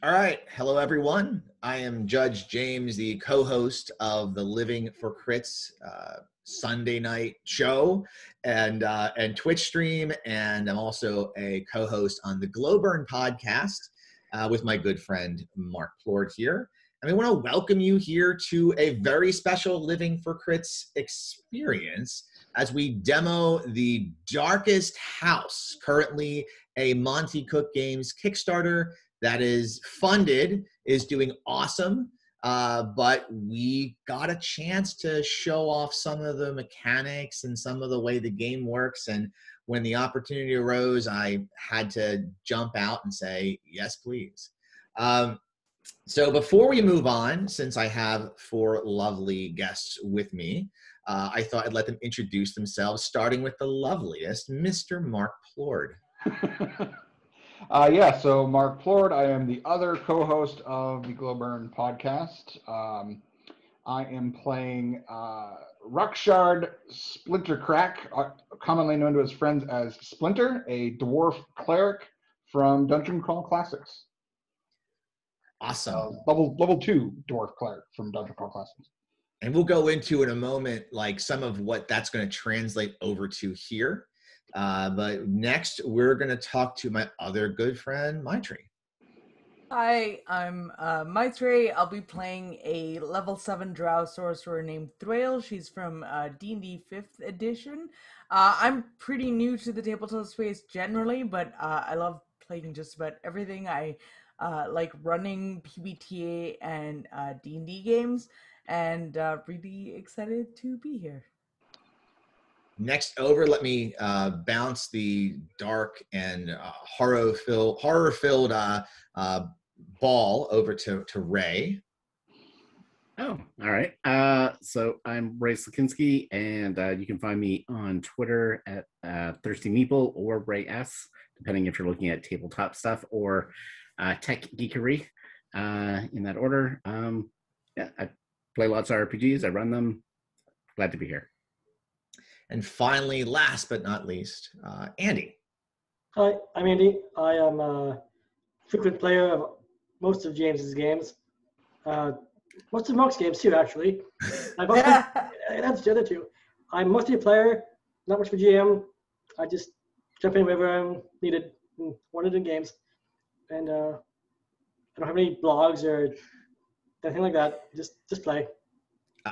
All right. Hello, everyone. I am Judge James, the co host of the Living for Crits uh, Sunday night show and, uh, and Twitch stream. And I'm also a co host on the Glowburn podcast uh, with my good friend Marc Plord here. And we want to welcome you here to a very special Living for Crits experience as we demo the Darkest House, currently a Monte Cook Games Kickstarter that is funded, is doing awesome. Uh, but we got a chance to show off some of the mechanics and some of the way the game works. And when the opportunity arose, I had to jump out and say, yes, please. Um, so before we move on, since I have four lovely guests with me, uh, I thought I'd let them introduce themselves, starting with the loveliest, Mr. Marc Plord. Uh, yeah, so Marc Plord, I am the other co-host of the Glowburn podcast. Um, I am playing uh, Ruckshard Splinter Crack, uh, commonly known to his friends as Splinter, a dwarf cleric from Dungeon Crawl Classics. Awesome. Uh, level level two dwarf cleric from Dungeon Crawl Classics. And we'll go into in a moment, like some of what that's going to translate over to here. Uh, but next, we're going to talk to my other good friend, Maitreyi. Hi, I'm uh, Maitreyi. I'll be playing a level 7 drow sorcerer named Thraele. She's from uh, D&D 5th edition. Uh, I'm pretty new to the tabletop space generally, but uh, I love playing just about everything. I uh, like running PBTA and uh, D&D games, and uh, really excited to be here. Next over, let me uh, bounce the dark and uh, horror filled horror filled uh, uh, ball over to to Ray. Oh, all right. Uh, so I'm Ray Slakinski, and uh, you can find me on Twitter at uh, Thirsty Meeple or Ray S, depending if you're looking at tabletop stuff or uh, tech geekery uh, in that order. Um, yeah, I play lots of RPGs. I run them. Glad to be here. And finally, last but not least, uh, Andy. Hi, I'm Andy. I am a frequent player of most of James's games. Uh, most of Marc's games too, actually. I've also, that's the other two. I'm mostly a player, not much for GM. I just jump in wherever I'm needed and wanted in games. And uh, I don't have any blogs or anything like that. Just just play.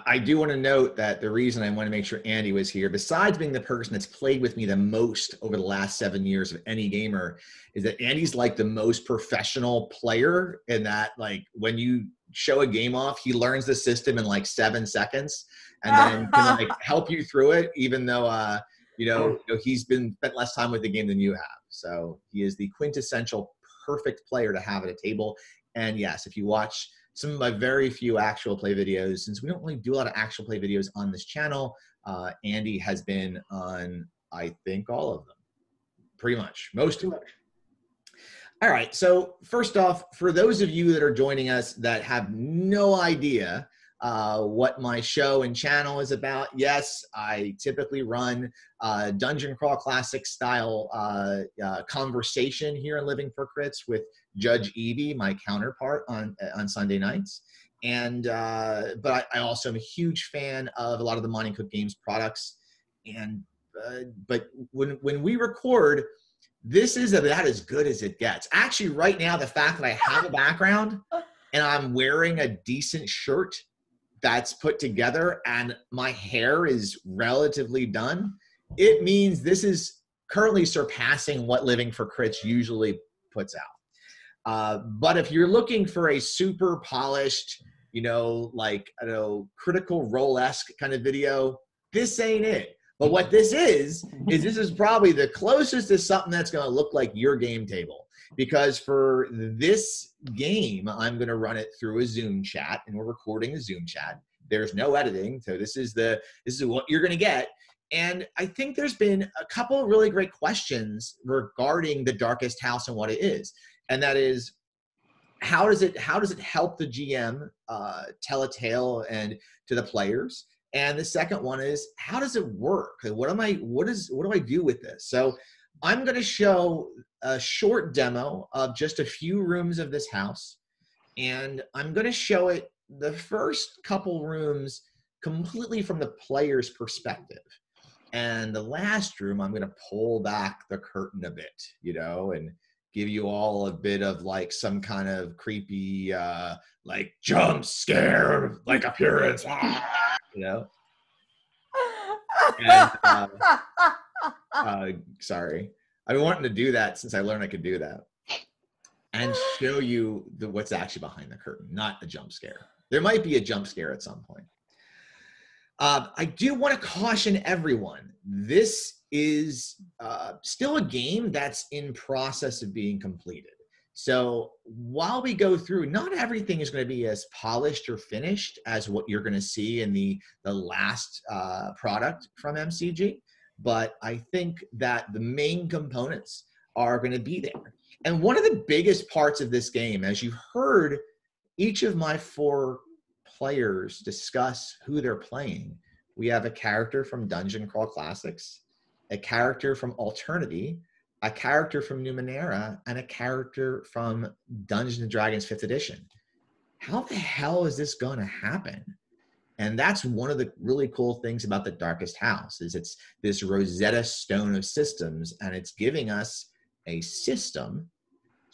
I do want to note that the reason I want to make sure Andy was here, besides being the person that's played with me the most over the last seven years of any gamer, is that Andy's like the most professional player in that, like, when you show a game off, he learns the system in like seven seconds and then can like help you through it, even though, uh, you know, you know, he's been spent less time with the game than you have. So he is the quintessential perfect player to have at a table. And yes, if you watch some of my very few actual play videos, since we don't really do a lot of actual play videos on this channel, uh, Andy has been on, I think, all of them. Pretty much, most of them. All right. So, first off, for those of you that are joining us that have no idea uh, what my show and channel is about, yes, I typically run uh, Dungeon Crawl Classic style uh, uh conversation here in Living for Crits with Judge Evie, my counterpart on on Sunday nights. And uh, but I, I, also am a huge fan of a lot of the Monte Cook Games products. And uh, but when when we record, this is about as good as it gets. Actually, right now, the fact that I have a background and I'm wearing a decent shirt that's put together and my hair is relatively done, it means this is currently surpassing what Living for Crits usually puts out. Uh, but if you're looking for a super polished, you know, like I don't know, critical role esque kind of video, this ain't it. But what this is, is this is probably the closest to something that's going to look like your game table. Because for this game, I'm going to run it through a Zoom chat, and we're recording a Zoom chat. There's no editing, so this is the this is what you're going to get. And I think there's been a couple really great questions regarding the darkest house and what it is and that is how does it how does it help the GM uh, tell a tale and to the players? And the second one is how does it work? What am I what is what do I do with this? So I'm going to show a short demo of just a few rooms of this house, and I'm going to show it the first couple rooms completely from the player's perspective. And the last room, I'm going to pull back the curtain a bit, you know, and give you all a bit of like some kind of creepy, uh, like jump scare, like appearance, you know. And, uh, uh, sorry, I've been wanting to do that since I learned I could do that, and show you the, what's actually behind the curtain, not a jump scare. There might be a jump scare at some point. Uh, I do want to caution everyone. This is uh, still a game that's in process of being completed. So while we go through, not everything is going to be as polished or finished as what you're going to see in the the last uh, product from MCG, but I think that the main components are going to be there. And one of the biggest parts of this game, as you heard each of my four players discuss who they're playing, we have a character from Dungeon Crawl Classics, a character from Alternity, a character from Numenera, and a character from Dungeons and Dragons 5th edition. How the hell is this going to happen? And that's one of the really cool things about the Darkest House is it's this Rosetta Stone of systems, and it's giving us a system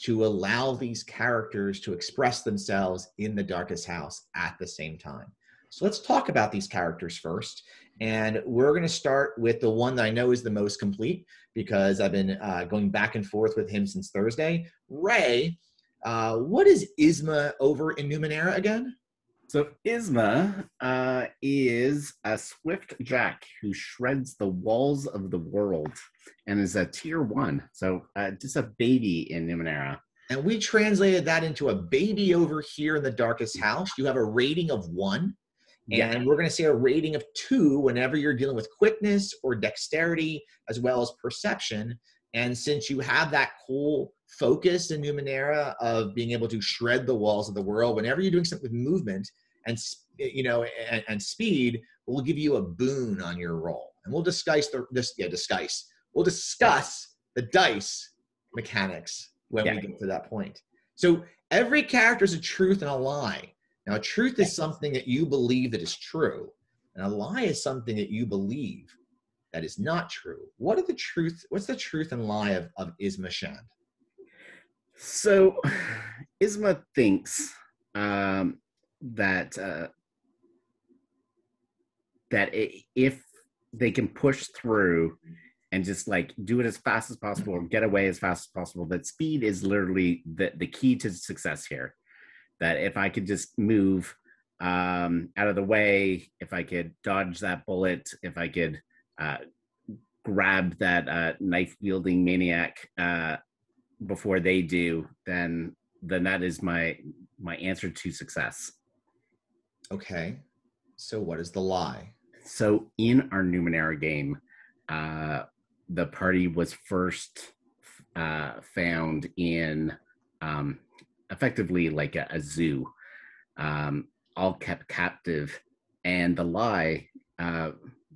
to allow these characters to express themselves in the Darkest House at the same time. So let's talk about these characters first. And we're going to start with the one that I know is the most complete because I've been uh, going back and forth with him since Thursday. Ray, uh, what is Isma over in Numenera again? So Isma uh, is a swift jack who shreds the walls of the world and is a tier one. So uh, just a baby in Numenera. And we translated that into a baby over here in the darkest house. You have a rating of one. And yeah. we're going to say a rating of two whenever you're dealing with quickness or dexterity, as well as perception. And since you have that cool focus in Numenera of being able to shred the walls of the world, whenever you're doing something with movement and you know and, and speed, we'll give you a boon on your roll. And we'll discuss the this yeah discuss. We'll discuss the dice mechanics when yeah. we get to that point. So every character is a truth and a lie. Now, truth is something that you believe that is true, and a lie is something that you believe that is not true. What are the truth? What's the truth and lie of, of Isma Shand? So, Isma thinks um, that uh, that if they can push through and just like do it as fast as possible or get away as fast as possible, that speed is literally the, the key to success here that if I could just move um, out of the way, if I could dodge that bullet, if I could uh, grab that uh, knife wielding maniac uh, before they do, then then that is my my answer to success. Okay, so what is the lie? So in our Numenera game, uh, the party was first uh, found in um, effectively like a, a zoo, um, all kept captive. And the lie, uh,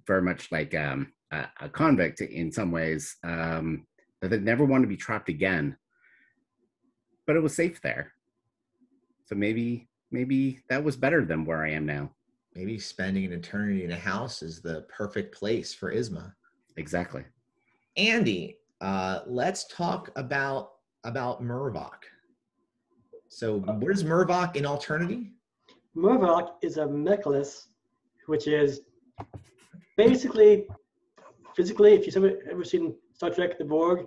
very much like um, a, a, convict in some ways, um, that they never want to be trapped again. But it was safe there. So maybe, maybe that was better than where I am now. Maybe spending an eternity in a house is the perfect place for Isma. Exactly. Andy, uh, let's talk about about Mervok. So where's Mervok in Alternity? Mervok is a Mechalus, which is basically, physically, if you've ever, ever seen Star Trek, the Borg,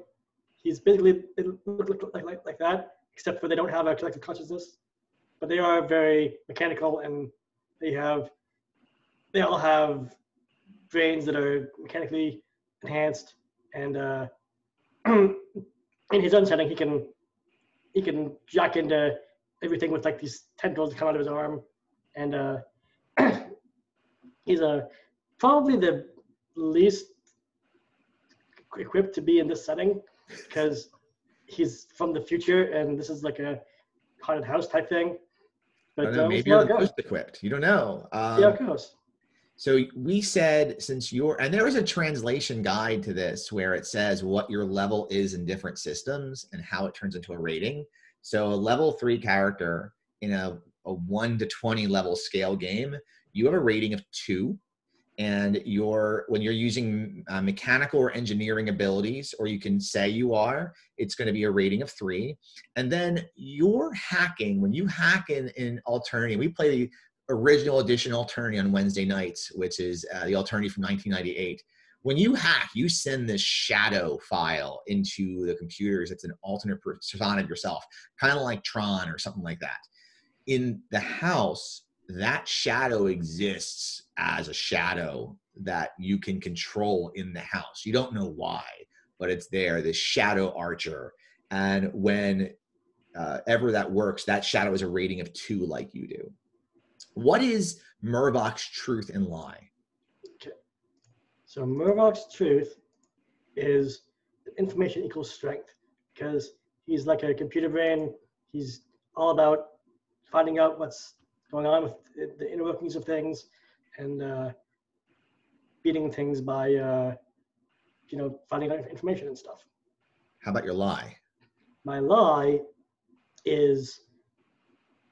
he's basically it look, look like, like, like that, except for they don't have a collective consciousness. But they are very mechanical and they have, they all have brains that are mechanically enhanced. And uh, in his own setting, he can he can jack into everything with like these tentacles come out of his arm, and uh, he's a uh, probably the least equipped to be in this setting because he's from the future and this is like a haunted house type thing. But know, uh, maybe you're the most equipped. You don't know. Um, yeah, of course. So we said since you're and there is a translation guide to this where it says what your level is in different systems and how it turns into a rating. So a level three character in a, a one to 20 level scale game, you have a rating of two. And you're when you're using uh, mechanical or engineering abilities, or you can say you are, it's going to be a rating of three. And then you're hacking when you hack in in Alternity. We play original edition Alternity on Wednesday nights, which is uh, the Alternity from 1998. When you hack, you send this shadow file into the computers. It's an alternate persona of yourself, kind of like Tron or something like that. In the house, that shadow exists as a shadow that you can control in the house. You don't know why, but it's there, this shadow archer. And when uh, ever that works, that shadow is a rating of two, like you do. What is Mervok's truth and lie? Okay. So Mervok's truth is information equals strength because he's like a computer brain. He's all about finding out what's going on with the inner workings of things and uh, beating things by, uh, you know, finding out information and stuff. How about your lie? My lie is,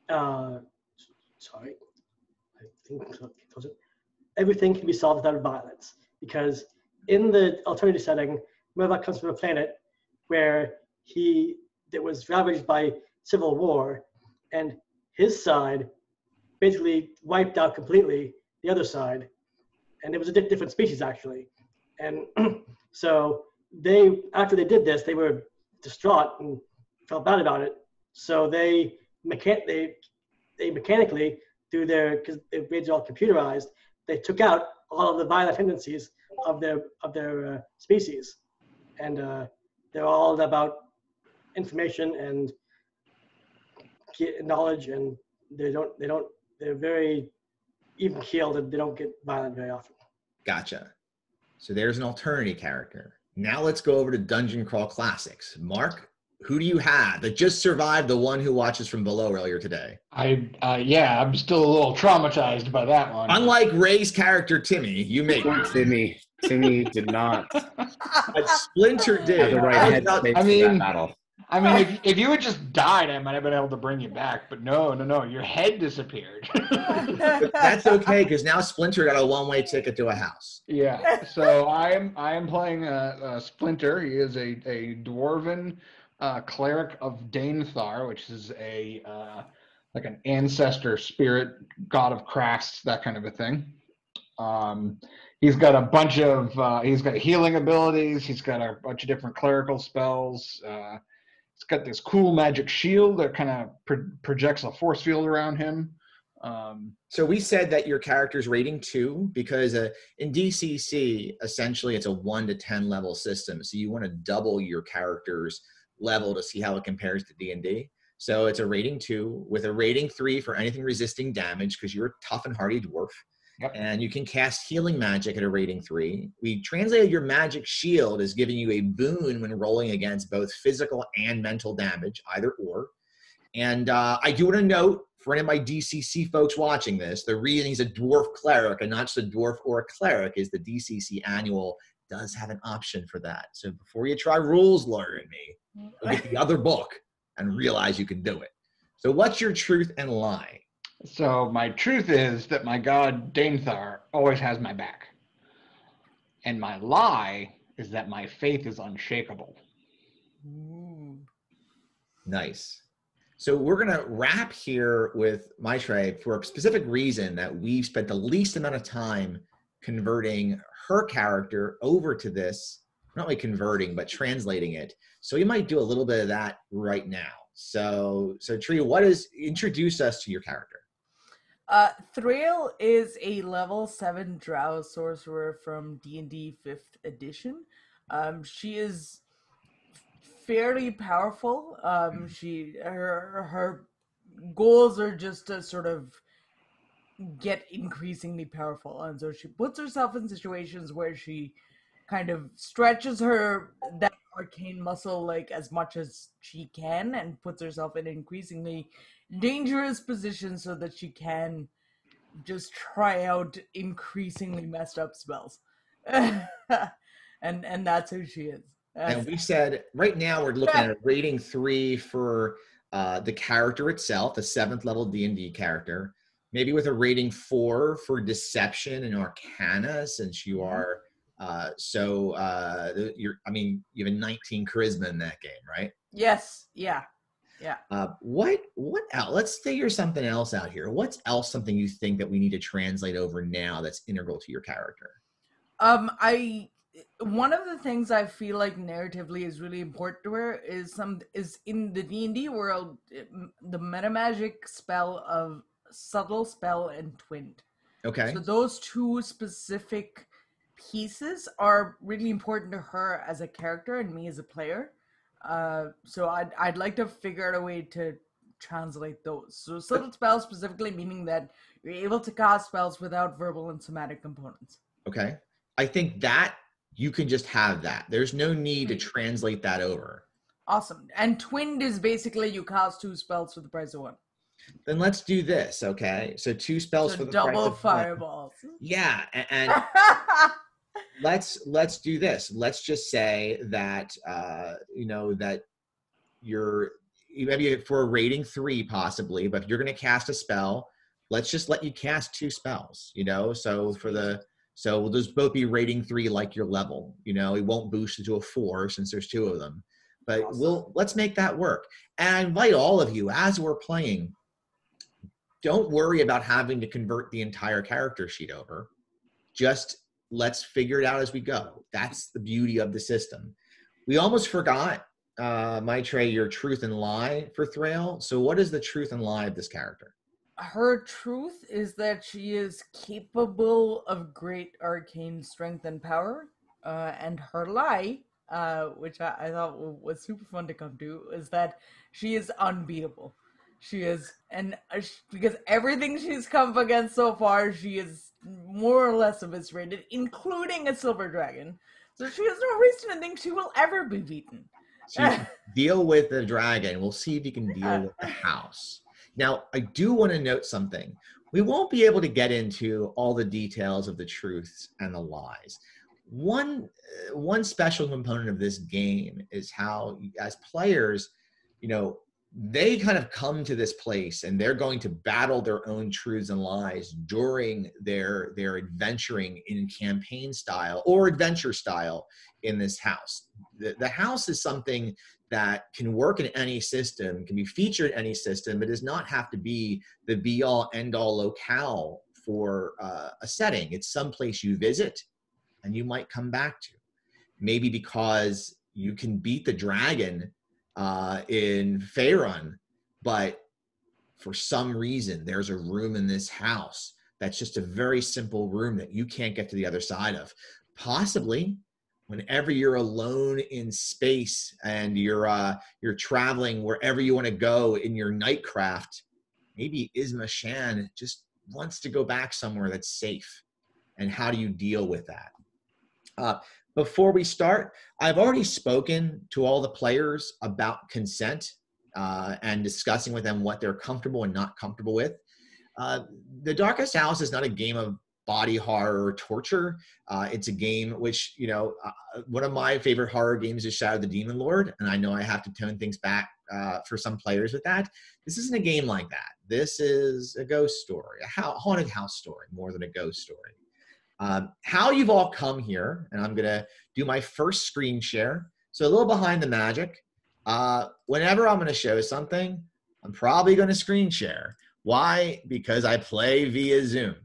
uh, sorry, Everything can be solved without violence because in the Alternity setting, Mervok comes from a planet where he that was ravaged by civil war, and his side basically wiped out completely the other side, and it was a di- different species actually, and so they after they did this, they were distraught and felt bad about it. So they mechan- they they mechanically through their because the are all computerized, they took out all of the violent tendencies of their of their uh, species, and uh, they're all about information and knowledge, and they don't they don't they're very even keeled and they don't get violent very often. Gotcha. So there's an Alternity character. Now let's go over to Dungeon Crawl Classics. Marc, who do you have that just survived the one who watches from below earlier today? I uh, yeah, I'm still a little traumatized by that one. Unlike Ray's character Timmy, you make Timmy. Timmy did not. But Splinter did. the right I mean, I mean, if, if you had just died, I might have been able to bring you back. But no, no, no, your head disappeared. that's okay because now Splinter got a one-way ticket to a house. Yeah. So I am I am playing a, a Splinter. He is a a dwarven uh, cleric of Dainthar, which is a uh, like an ancestor spirit, god of crafts, that kind of a thing. Um, he's got a bunch of uh, he's got healing abilities. He's got a bunch of different clerical spells. Uh, he's got this cool magic shield that kind of pro- projects a force field around him. Um, so we said that your character's rating two because uh, in DCC essentially it's a one to ten level system. So you want to double your character's level to see how it compares to D&D. So it's a rating two with a rating three for anything resisting damage because you're a tough and hardy dwarf. Yep. And you can cast healing magic at a rating three. We translated your magic shield as giving you a boon when rolling against both physical and mental damage, either or. And uh, I do want to note for any of my DCC folks watching this, the reason he's a dwarf cleric and not just a dwarf or a cleric is the DCC annual does have an option for that. So before you try rules lawyering me, at the other book and realize you can do it. So what's your truth and lie? So my truth is that my god Dainthar always has my back. And my lie is that my faith is unshakable. Nice. So we're going to wrap here with Maitreyi for a specific reason that we've spent the least amount of time converting her character over to this, not only converting, but translating it. So we might do a little bit of that right now. So, so Tree, what is, introduce us to your character. Uh, Thraele is a level seven Drow sorcerer from D and D Fifth Edition. Um, she is fairly powerful. Um, she her her goals are just to sort of get increasingly powerful and so she puts herself in situations where she kind of stretches her that arcane muscle like as much as she can and puts herself in increasingly dangerous positions so that she can just try out increasingly messed up spells, and and that's who she is. And we said right now we're looking at a rating three for uh, the character itself, the seventh level D and D character, maybe with a rating four for deception and arcana, since you Mhm. are uh, so uh, you're. I mean, you have a 19 charisma in that game, right? Yes, yeah. Yeah. Uh, what what else? Let's figure something else out here. What's else something you think that we need to translate over now that's integral to your character? Um, I one of the things I feel like narratively is really important to her is some is in the D and D world the meta magic spell of subtle spell and twinned. Okay. So those two specific pieces are really important to her as a character and me as a player. Uh, so I'd I'd like to figure out a way to translate those. So subtle spell specifically meaning that you're able to cast spells without verbal and somatic components. Okay. I think that you can just have that. There's no need to translate that over. Awesome. And twinned is basically you cast two spells for the price of one. Then let's do this, okay? So two spells So for the price double of one. Yeah, a- and, let's let's do this. Let's just say that uh, you know that you're maybe for a rating three possibly, but if you're going to cast a spell, let's just let you cast two spells. You know, so for the so we'll just both be rating three like your level. You know, it won't boost it to a four since there's two of them. But Awesome. we'll let's make that work. And I invite all of you as we're playing. Don't worry about having to convert the entire character sheet over. Just let's figure it out as we go. That's the beauty of the system. We almost forgot, uh, Maitreyi, your truth and lie for Thraele. So, what is the truth and lie of this character? Her truth is that she is capable of great arcane strength and power. Uh, and her lie, uh, which I, I thought was super fun to come to, is that she is unbeatable. She is, and uh, sh- because everything she's come against so far, she is more or less eviscerated, including a silver dragon. So she has no reason to think she will ever be beaten. So, deal with the dragon. We'll see if you can deal with the house. Now, I do want to note something. We won't be able to get into all the details of the truths and the lies. One uh, one special component of this game is how, as players, you know, they kind of come to this place and they're going to battle their own truths and lies during their their adventuring in campaign style or adventure style in this house. The, the house is something that can work in any system, can be featured in any system, but does not have to be the be all end all locale for uh, a setting. It's some place you visit and you might come back to. Maybe because you can beat the dragon uh, in Faerun, but for some reason there's a room in this house that's just a very simple room that you can't get to the other side of. Possibly whenever you're alone in space and you're uh, you're traveling wherever you want to go in your nightcraft, maybe Isma Shan just wants to go back somewhere that's safe. And how do you deal with that? Uh, before we start, I've already spoken to all the players about consent uh, and discussing with them what they're comfortable and not comfortable with. Uh, the Darkest House is not a game of body horror or torture. Uh, it's a game which, you know, uh, one of my favorite horror games is Shadow of the Demon Lord, and I know I have to tone things back uh, for some players with that. This isn't a game like that. This is a ghost story, a ha- haunted house story, more than a ghost story. Um, how you've all come here, and I'm gonna do my first screen share. So a little behind the magic. Uh, whenever I'm gonna show something, I'm probably gonna screen share. Why? Because I play via Zoom.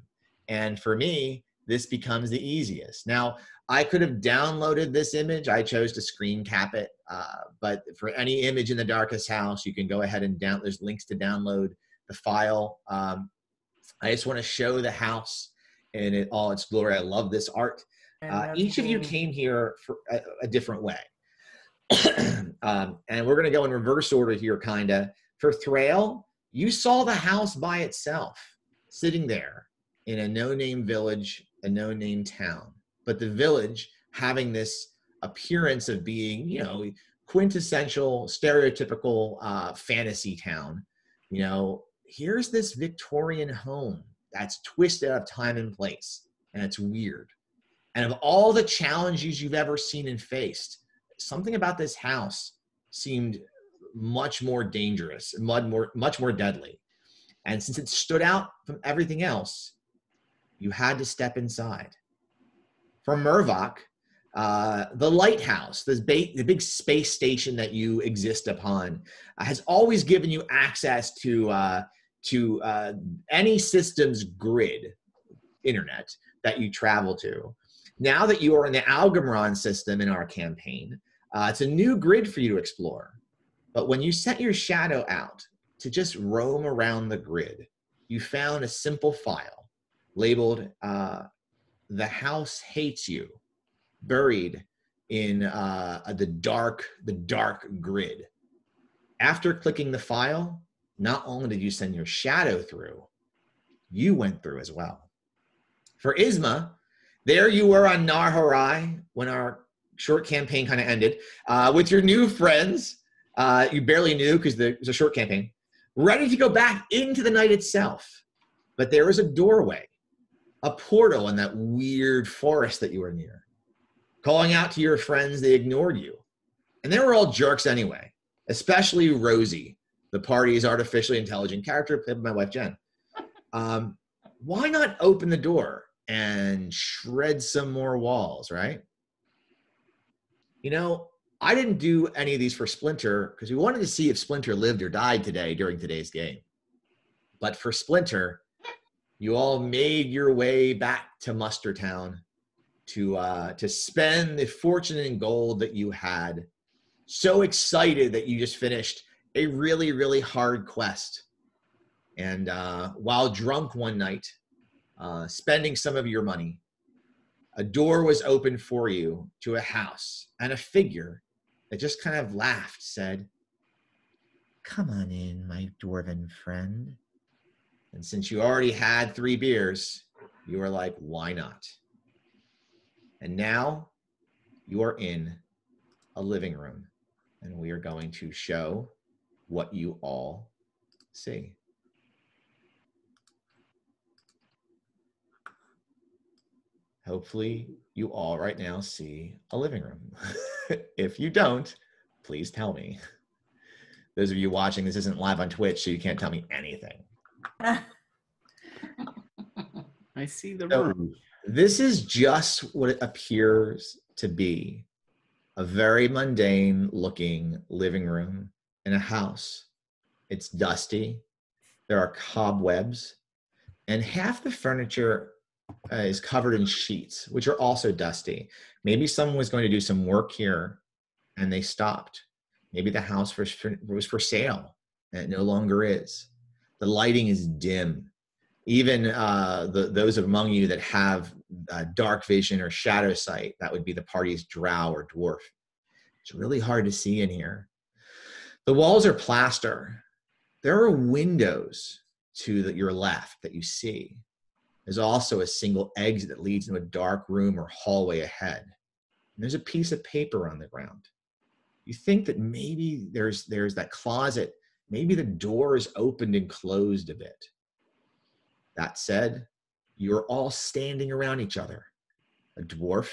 And for me, this becomes the easiest. Now, I could have downloaded this image. I chose to screen cap it. Uh, but for any image in the darkest house, you can go ahead and down. There's links to download the file. Um, I just want to show the house in it, all its glory. I love this art. Uh, each of you came here for a, a different way. um, and we're going to go in reverse order here, kind of. For Thraele, you saw the house by itself, sitting there in a no name village, a no name town. But the village having this appearance of being, you know, quintessential, stereotypical uh, fantasy town. You know, here's this Victorian home that's twisted out of time and place, and it's weird. And of all the challenges you've ever seen and faced, something about this house seemed much more dangerous, much more, much more deadly. And since it stood out from everything else, you had to step inside. For Mervok, uh, the lighthouse, the, ba- the big space station that you exist upon, uh, has always given you access to uh, to uh, any system's grid internet that you travel to. Now that you are in the Algamron system in our campaign, uh, it's a new grid for you to explore. But when you set your shadow out to just roam around the grid, you found a simple file labeled uh, "The House Hates You," buried in uh, the dark the dark grid. After clicking the file, not only did you send your shadow through, you went through as well. For Isma, there you were on Nar Narharai when our short campaign kind of ended uh, with your new friends. Uh, you barely knew because it was a short campaign, ready to go back into the night itself. But there was a doorway, a portal in that weird forest that you were near. Calling out to your friends, they ignored you. And they were all jerks anyway, especially Rosie, the party's artificially intelligent character played by my wife Jen. Um, why not open the door and shred some more walls, right? You know, I didn't do any of these for Splinter because we wanted to see if Splinter lived or died today during today's game. But for Splinter, you all made your way back to Mustertown to uh, to spend the fortune and gold that you had. So excited that you just finished a really, really hard quest. And uh, while drunk one night, uh, spending some of your money, a door was opened for you to a house, and a figure that just kind of laughed said, Come on in, my dwarven friend. And since you already had three beers, you were like, Why not? And now you are in a living room, and we are going to show what you all see. Hopefully, you all right now see a living room. if you don't, please tell me. Those of you watching, this isn't live on Twitch, so you can't tell me anything. I see the So- room. This is just what it appears to be a very mundane looking living room in a house. It's dusty, there are cobwebs, and half the furniture uh, is covered in sheets, which are also dusty. Maybe someone was going to do some work here and they stopped. Maybe the house was for, was for sale and it no longer is. The lighting is dim. Even uh, the, those among you that have uh, dark vision or shadow sight, that would be the party's drow or dwarf. It's really hard to see in here. The walls are plaster. There are windows to the, your left that you see. There's also a single exit that leads into a dark room or hallway ahead. And there's a piece of paper on the ground. You think that maybe there's there's that closet, maybe the door is opened and closed a bit. That said, you're all standing around each other. A dwarf,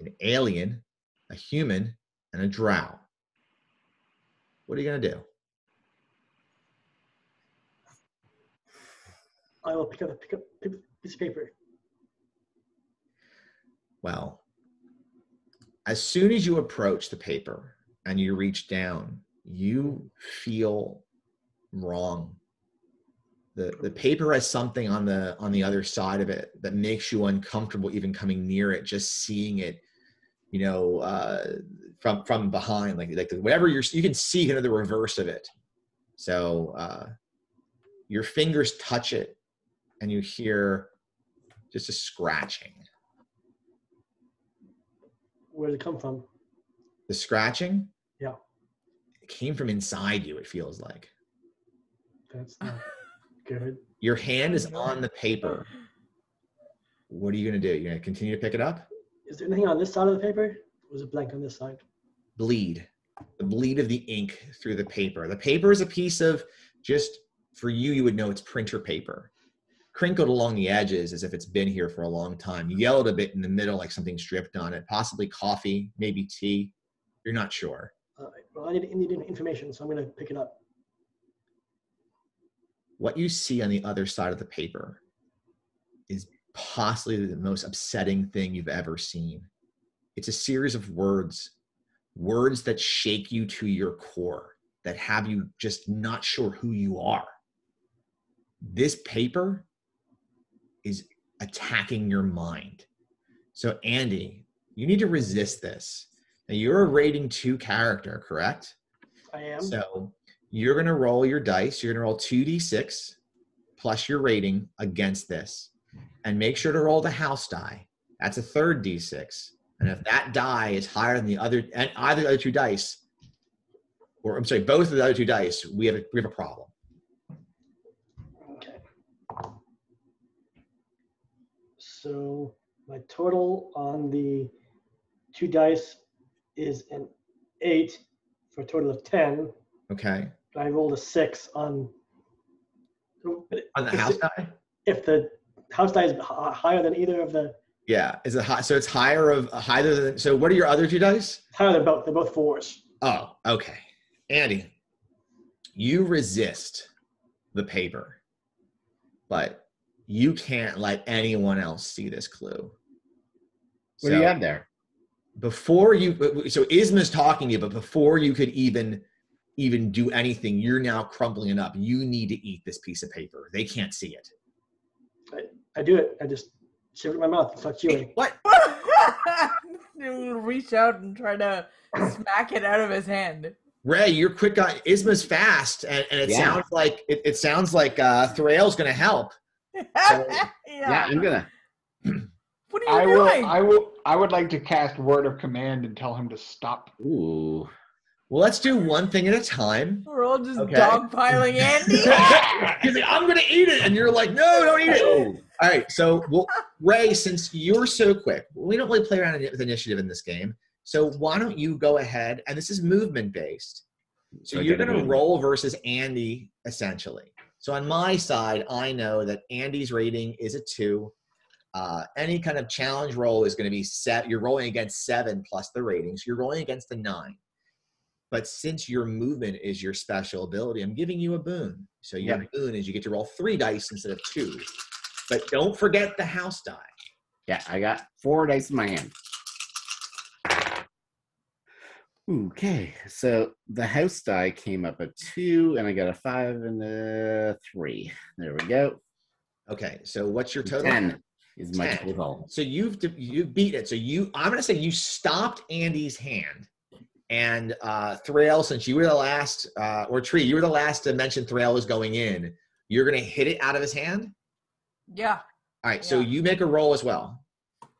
an alien, a human, and a drow. What are you gonna do? I will pick up pick up pick up a piece of paper. Well, as soon as you approach the paper and you reach down, you feel wrong. The, the paper has something on the on the other side of it that makes you uncomfortable even coming near it just seeing it you know uh, from from behind like like whatever you're you can see kind of the reverse of it so uh, your fingers touch it and you hear just a scratching Where did it come from? The scratching? Yeah. It came from inside you, it feels like. That's not good. Your hand is on the paper. What are you going to do? You're going to continue to pick it up? Is there anything on this side of the paper? Was it blank on this side? Bleed. The bleed of the ink through the paper. The paper is a piece of just, for you, you would know it's printer paper. crinkled along the edges as if it's been here for a long time. Yellowed a bit in the middle, like something's dripped on it. Possibly coffee, maybe tea. You're not sure. Uh, well, I need, I need information, so I'm going to pick it up. What you see on the other side of the paper is possibly the most upsetting thing you've ever seen. It's a series of words, words that shake you to your core, that have you just not sure who you are. This paper is attacking your mind. So, Andy, you need to resist this. Now, you're a rating two character, correct? I am. So, you're going to roll your dice. You're going to roll 2d6 plus your rating against this. And make sure to roll the house die. That's a third d6. And if that die is higher than the other, and either the other two dice, or I'm sorry, both of the other two dice, we have a, we have a problem. Okay. So my total on the two dice is an eight for a total of 10. Okay. I rolled a six on. On the if house the- die? If the house die is h- higher than either of the, Yeah. Is it high? So it's higher of higher than. So what are your other two dice? higher than both, they're both fours. Oh, okay. Andy, you resist the paper, but you can't let anyone else see this clue. What do you have there? before you so Isma's talking to you, but before you could even even do anything, you're now crumpling it up. You need to eat this piece of paper. They can't see it. I, I do it. I just shove it in my mouth and start chewing. What? Reach out and try to smack it out of his hand. Ray, you're quick on Isma's fast, and, and it Yeah. sounds like it, it sounds like uh Thraele's gonna help. yeah. Yeah, I'm gonna. What are I you will. doing? I will. I would like to cast word of command and tell him to stop. Ooh. Well, let's do one thing at a time. We're all just Okay. dogpiling Andy. He's like, I'm gonna eat it, and you're like, no, don't eat it. All right, so well, Ray, since you're so quick, we don't really play around with initiative in this game. So why don't you go ahead? And this is movement based. So So you're going to roll versus Andy essentially. So on my side, I know that Andy's rating is a two. Uh, any kind of challenge roll is going to be set. You're rolling against seven plus the ratings. You're rolling against a nine. But since your movement is your special ability, I'm giving you a boon. So your boon is you get to roll three dice instead of two. But don't forget the house die. Yeah, I got four dice in my hand. Okay, so the house die came up a two, and I got a five and a three. There we go. Okay, so what's your total? Ten is my 10. total. So you've you beat it. So you, I'm gonna say you stopped Andy's hand, and uh, Thraele, since you were the last, uh, or Tree, you were the last to mention Thraele was going in. You're gonna hit it out of his hand. Yeah. All right, so you make a roll as well.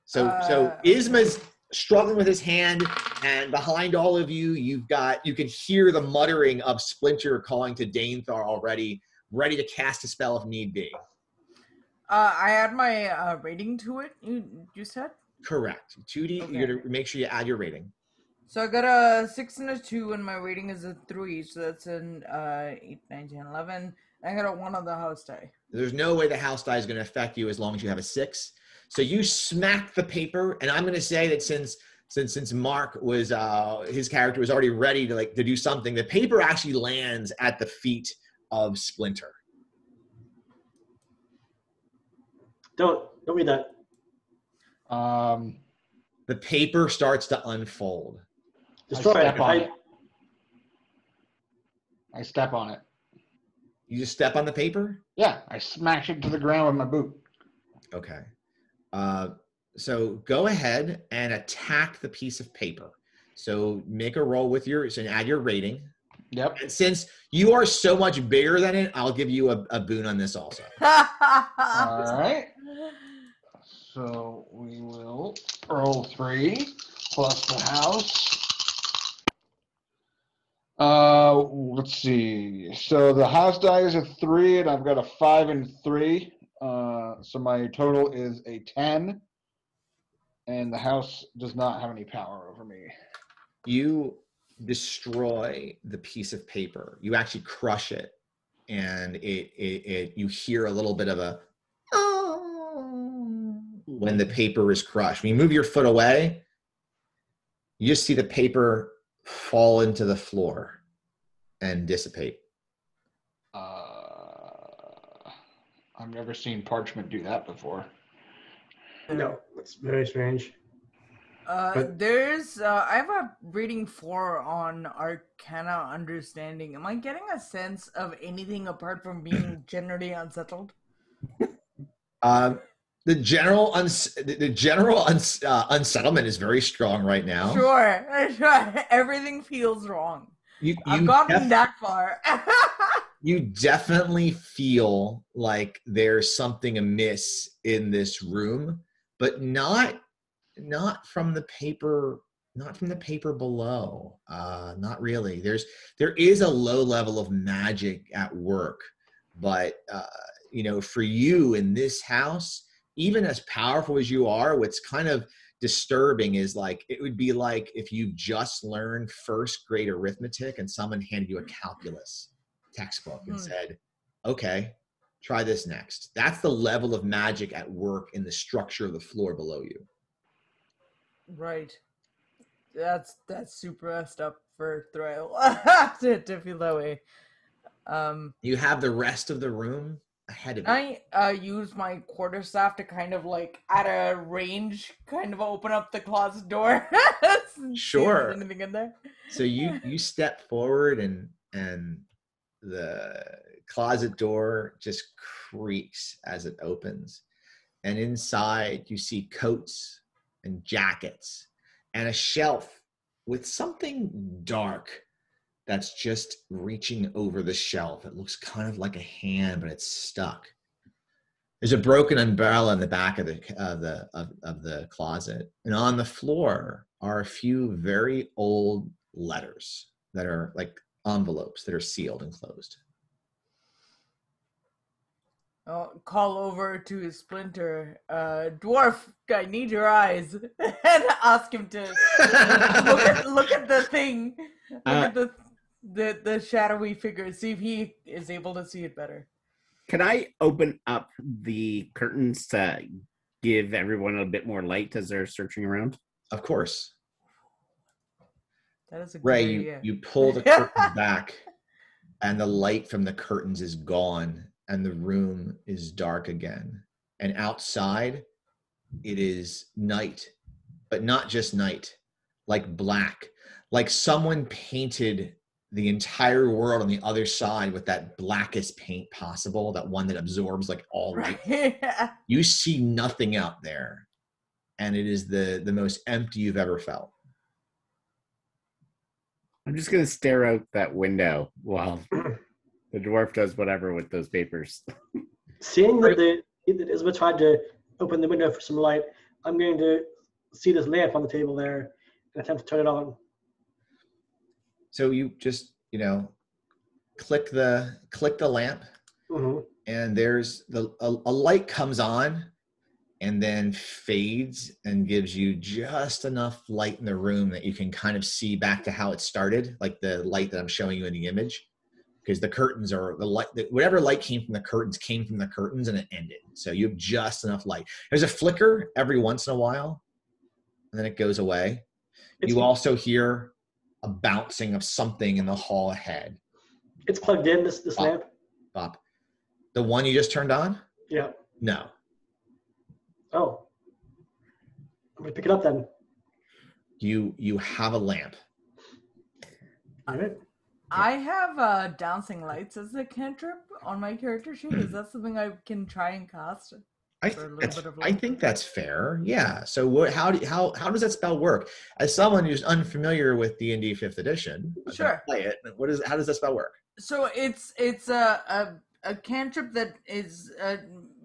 So so Uh, Isma's struggling with his hand, and behind all of you, you've got you can hear the muttering of Splinter calling to Danethar already, ready to cast a spell if need be. Uh, I add my uh, rating to it. You you said. Correct. 2D, Okay. you're gonna make sure you add your rating. So I got a six and a two, and my rating is a three. So that's an uh, eight, nine, 10, 11. I got a one on the house die. There's no way the house die is going to affect you as long as you have a six. So you smack the paper, and I'm going to say that since since since Marc was uh, his character was already ready to like to do something, the paper actually lands at the feet of Splinter. Don't don't read that. Um, The paper starts to unfold. Destroy I it. on I, it. I step on it. You just step on the paper. Yeah, I smash it to the ground with my boot. Okay. Uh, so go ahead and attack the piece of paper. So make a roll with your so add your rating. Yep. And since you are so much bigger than it, I'll give you a, a boon on this also. All right. So we will roll three plus the house. Uh, let's see. So the house die is a three, and I've got a five and three. Uh, so my total is a ten, and the house does not have any power over me. You destroy the piece of paper. You actually crush it, and it it, it you hear a little bit of a when the paper is crushed. When you move your foot away, you just see the paper fall into the floor and dissipate. Uh, I've never seen parchment do that before. No, it's very strange. Uh, But- there's uh, I have a reading four on Arcana understanding. Am I getting a sense of anything apart from being generally unsettled? Um, the general uns- the general uns- uh, unsettlement is very strong right now. Sure, sure. Everything feels wrong. You, I've you gotten def- that far. you definitely feel like there's something amiss in this room, but not not from the paper not from the paper below uh not really there's there is a low level of magic at work but uh you know for you in this house even as powerful as you are what's kind of disturbing is like it would be like if you just learned first grade arithmetic and someone handed you a calculus textbook and Hmm. said okay try this next that's the level of magic at work in the structure of the floor below you right. That's that's super messed up for Thraele to, to feel that way. Um, you have the rest of the room ahead of you I uh use my quarterstaff to kind of like at a range, kind of open up the closet door. Sure. anything in there. so you you step forward and and the closet door just creaks as it opens and inside you see coats and jackets and a shelf with something dark that's just reaching over the shelf. It looks kind of like a hand but it's stuck. There's a broken umbrella in the back of the of the of, of the closet. And on the floor are a few very old letters that are like envelopes that are sealed and closed. I'll call over to his Splinter, uh, dwarf, I need your eyes, and ask him to look at look at the thing, look Uh, at the the the shadowy figure, see if he is able to see it better. Can I open up the curtains to give everyone a bit more light as they're searching around? of course. That is a good Ray, you, idea. you pull the curtains back and the light from the curtains is gone and the room is dark again. And outside it is night, but not just night, like black, like someone painted the entire world on the other side with that blackest paint possible, that one that absorbs like all light. Right. You see nothing out there, and it is the the most empty you've ever felt. I'm just gonna stare out that window while the dwarf does whatever with those papers. Seeing that the that Isma tried to open the window for some light, I'm going to see this lamp on the table there and attempt to turn it on. So you just you know click the click the lamp, hmm and there's the a, a light comes on, and then fades and gives you just enough light in the room that you can kind of see back to how it started, like the light that I'm showing you in the image. Because the curtains are the light, the, whatever light came from the curtains came from the curtains and it ended. So you have just enough light. There's a flicker every once in a while, and then it goes away. It's, you also hear a bouncing of something in the hall ahead. it's plugged in, this, this lamp. Bob, the one you just turned on? Yeah. No. Oh. I'm going to pick it up then. You you have a lamp. All right. I have uh, dancing lights as a cantrip on my character sheet. Is that something I can try and cast? I think that's I think that's fair. Yeah. So what? How do how how does that spell work? As someone who's unfamiliar with D and D Fifth Edition, Sure. play it. What is how does that spell work? So it's it's a a, a cantrip that is uh,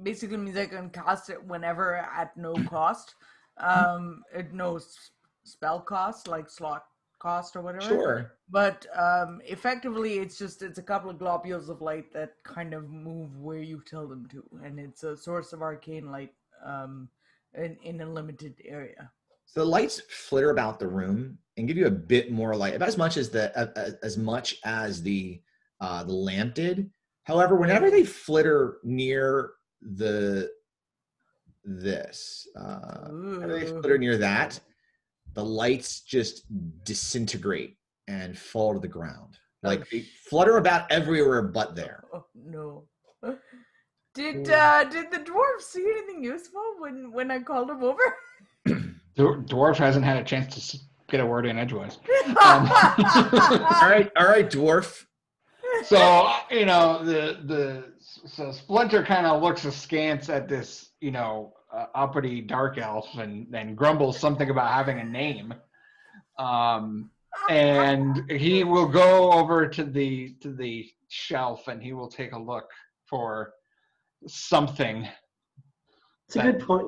basically means I can cast it whenever at no cost, um, at no s- spell cost like slot cost or whatever. Sure. But um, effectively, it's just it's a couple of globules of light that kind of move where you tell them to, and it's a source of arcane light um, in in a limited area. So the lights flitter about the room and give you a bit more light, about as much as the uh, as much as the uh, the lamp did. However, whenever they flitter near the this. Uh, they flitter near that. The lights just disintegrate and fall to the ground. Like they flutter about everywhere but there. Oh no. Did uh did the dwarf see anything useful when when I called him over? Dwarf hasn't had a chance to get a word in edgewise. All right, all right, dwarf. So you know the the so Splinter kind of looks askance at this you know uh, uppity dark elf and and grumbles something about having a name. Um, and he will go over to the to the shelf and he will take a look for something It's a good point.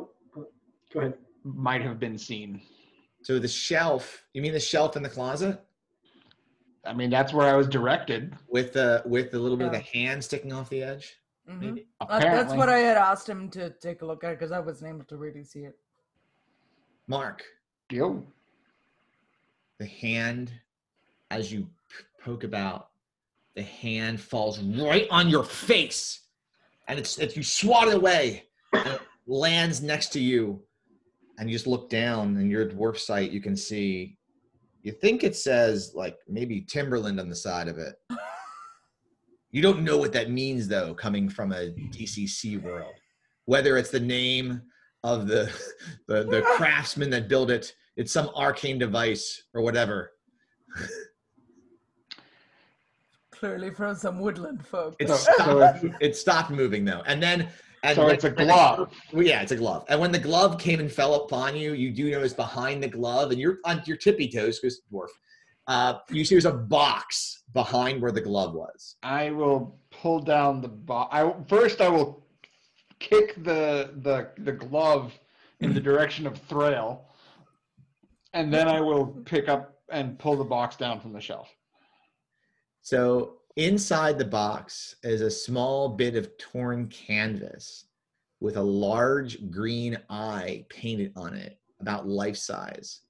Go ahead. might have been seen. So the shelf, you mean the shelf in the closet I mean, that's where I was directed. with the with a little bit of the hand sticking off the edge? Mhm. Uh, that's what I had asked him to take a look at because I wasn't able to really see it. Marc, Yo. the hand as you p- poke about, the hand falls right on your face, and it's if you swat it away, and it lands next to you, and you just look down and your dwarf sight, you can see. You think it says like maybe Timberland on the side of it. You don't know what that means though, coming from a DCC world. Whether it's the name of the the, the craftsman that built it, it's some arcane device or whatever. Clearly from some woodland folk. It stopped. it stopped moving though, and then and So when- it's a when the- glove. well, yeah, it's a glove. And when the glove came and fell upon you, you do notice behind the glove, and you're on your tippy toes because dwarf. Uh, you see there's a box behind where the glove was. I will pull down the box. I first I will kick the the the glove in the direction of Thraele, and then I will pick up and pull the box down from the shelf. So inside the box is a small bit of torn canvas with a large green eye painted on it, about life size.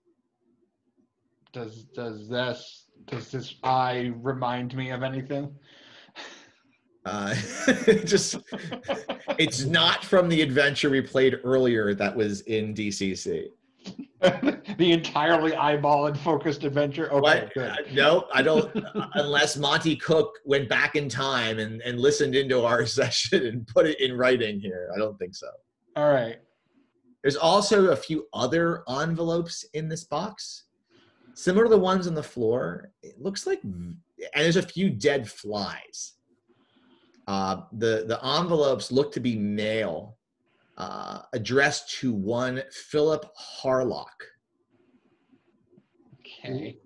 Does does this does this eye remind me of anything? Uh, just it's not from the adventure we played earlier that was in DCC. the entirely eyeball and focused adventure. Okay, good. Uh, no, I don't. unless Monte Cook went back in time and, and listened into our session and put it in writing here. I don't think so. All right. There's also a few other envelopes in this box, similar to the ones on the floor. It looks like, and there's a few dead flies. Uh, the the envelopes look to be mail, uh, addressed to one Philip Harlock. Okay.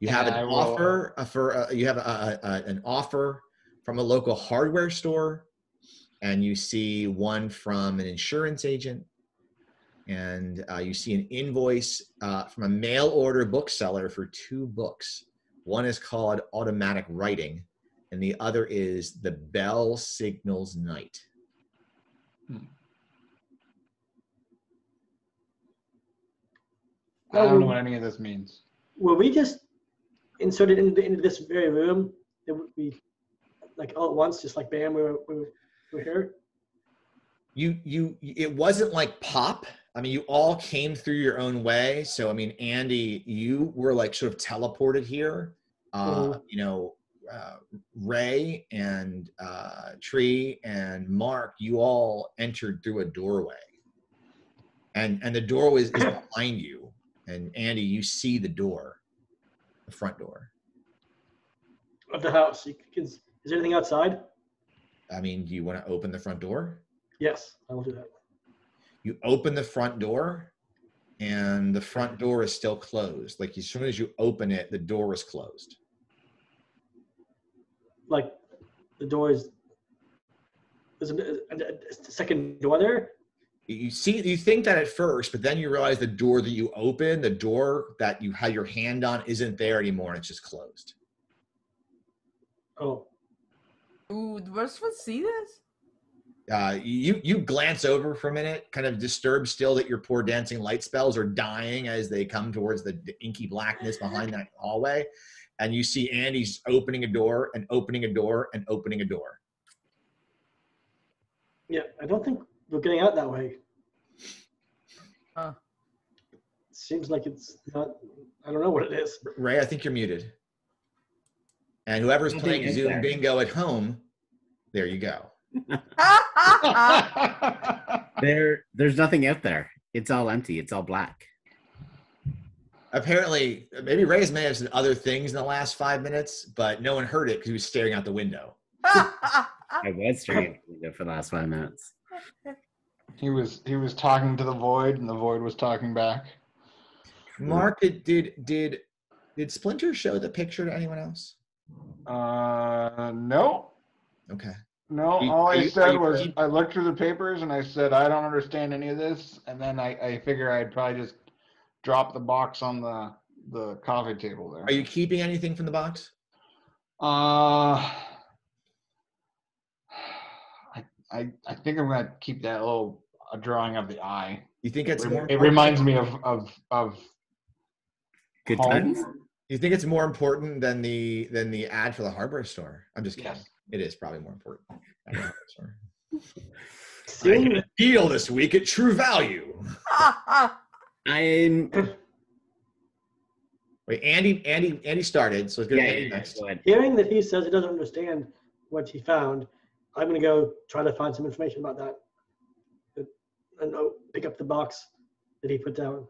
You have And an offer uh, for uh, you have a, a, an offer from a local hardware store, and you see one from an insurance agent, and uh, you see an invoice uh, from a mail order bookseller for two books. One is called Automatic Writing, and the other is The Bell Signals Night. I don't know what any of this means. Were we just inserted into, into this very room? It would be like all at once, just like bam, we were, we were, we were here. you you it wasn't like pop i mean you all came through your own way so i mean andy you were like sort of teleported here uh Mhm. you know uh, ray and uh tree and Marc you all entered through a doorway and and the door was is behind you and andy you see the door the front door Of the house. You can, is there anything outside? i mean do you want to open the front door Yes, I will do that. You open the front door and the front door is still closed like as soon as you open it the door is closed Like the door is. There's a, a, a second door there. you see you think that at first but then you realize the door that you open the door that you had your hand on isn't there anymore and it's just closed Oh, Ooh, the rest of us see this? Uh, you you glance over for a minute kind of disturbed still that your poor dancing light spells are dying as they come towards the, the inky blackness behind that hallway and you see andy's opening a door and opening a door and opening a door yeah. I don't think we're getting out that way. Huh. Seems like it's not. I don't know what it is. Ray, I think you're muted. And whoever's playing Zoom there. Bingo at home, there you go. There, there's nothing out there. It's all empty. It's all black. Apparently, maybe Reyes may have said other things in the last five minutes, but no one heard it because he was staring out the window. I was staring at the window for the last five minutes. he was he was talking to the void, and the void was talking back. Marc, did did did, did Splinter show the picture to anyone else? Uh, no, Okay. No. You- All I you- said you- was I looked through the papers and I said I don't understand any of this, and then I I figure I'd probably just drop the box on the the coffee table there. Are you keeping anything from the box? Uh, I, I, I think I'm gonna keep that little uh, drawing of the eye. You think it's It, more? it reminds me of of of Good home. times. You think it's more important than the than the ad for the hardware store? I'm just kidding. Yes. It is probably more important. than the hardware. I Seeing a deal this week at True Value. I'm. Wait, Andy, Andy, Andy started, so let's go Yeah, to yeah, Andy yeah, next. go hearing that he says he doesn't understand what he found, I'm gonna go try to find some information about that. And oh, pick up the box that he put down.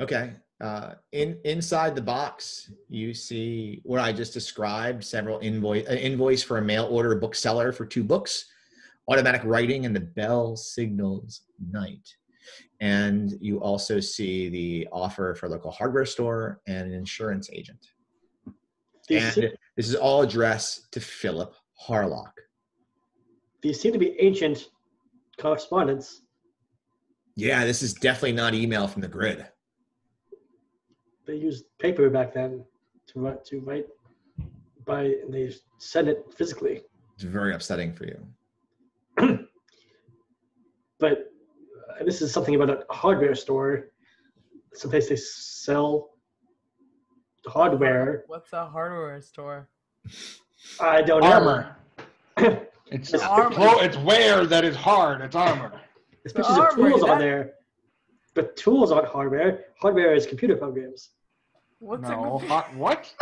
Okay. Uh, in inside the box, you see what I just described: several invoice, an invoice for a mail order bookseller for two books, automatic writing, and the bell signals night. And you also see the offer for a local hardware store and an insurance agent. These, And this is all addressed to Philip Harlock. these seem to be ancient correspondence. Yeah, this is definitely not email from the grid. They used paper back then to write to write by and they send it physically. It's very upsetting for you. But uh, this is something about a hardware store. Someplace they sell hardware. What's a hardware store? I don't know. armor. It's It's armor. it's wear that is hard. It's armor. There's The pictures of armor, tools on there. But tools aren't hardware. Hardware is computer programs. What's no, a hot, what?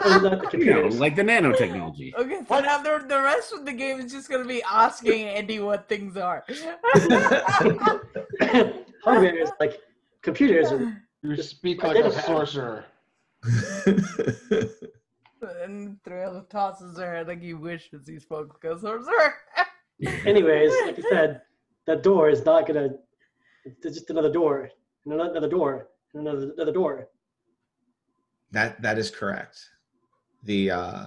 Not the You know, like the nanotechnology. Okay, so What? now the, the rest of the game is just gonna be asking Andy what things are. hardware is like computers and You speak like a sorcerer. and Thraele tosses her head like he wishes he spoke because sorcerer. anyways, like I said, that door is not gonna it's just another door. And another another door. And another another door. That that is correct. The uh,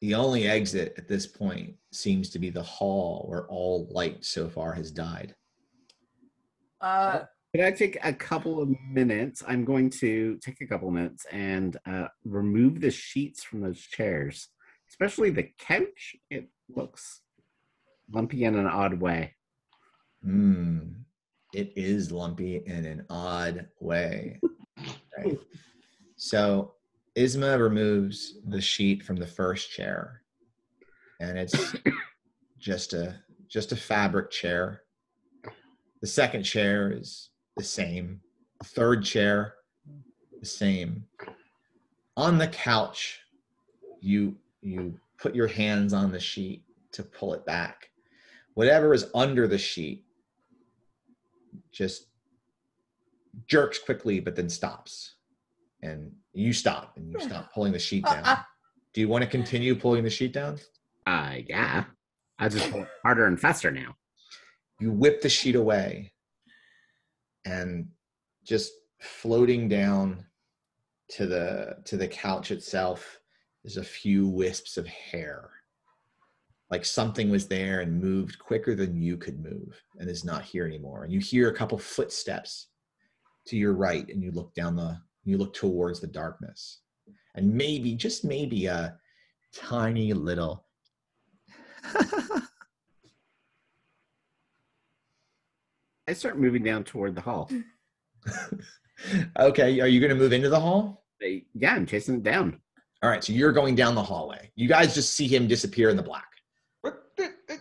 the only exit at this point seems to be the hall where all light so far has died. Uh, Could I take a couple of minutes? I'm going to take a couple of minutes and uh, remove the sheets from those chairs, especially the couch. It looks lumpy in an odd way. Hmm. It is lumpy in an odd way. Right. So Isma removes the sheet from the first chair, and it's just a just a fabric chair. The second chair is the same. The third chair, the same. On the couch, you you put your hands on the sheet to pull it back. Whatever is under the sheet just jerks quickly, but then stops. And you stop and you stop pulling the sheet down. Do you want to continue pulling the sheet down? Uh, yeah. I just pull it harder and faster now. You whip the sheet away and just floating down to the to the couch itself is a few wisps of hair. Like something was there and moved quicker than you could move and is not here anymore. And you hear a couple footsteps to your right and you look down the you look towards the darkness. And maybe, just maybe a tiny little I start moving down toward the hall. okay, are you going to move into the hall? I- yeah, I'm chasing it down. All right, so you're going down the hallway. You guys just see him disappear in the black. What the- the- the-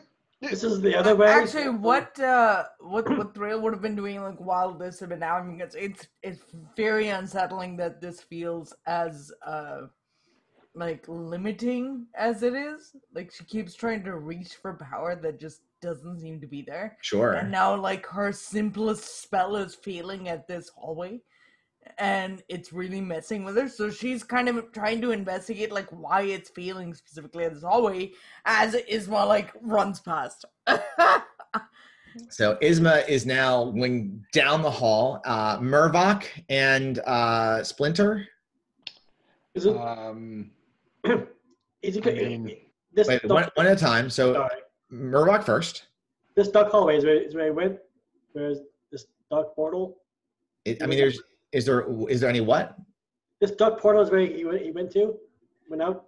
This is the other way. Actually, what uh, what what Thraele would have been doing like while this had been happening? It's it's it's very unsettling that this feels as uh like limiting as it is. Like she keeps trying to reach for power that just doesn't seem to be there. Sure. And now like her simplest spell is failing at this hallway. And it's really messing with her. So she's kind of trying to investigate like why it's failing specifically at this hallway as Isma like runs past. So Isma is now going down the hall. Uh, Mervok and uh, Splinter. Is it? Um, is it I mean- this Wait, dark, one, one at a time. So sorry. Mervok first. this dark hallway is where, is where I went. Where's this dark portal? It, I mean, there's is there is there any what? This dark portal is where he went, he went to. Went out.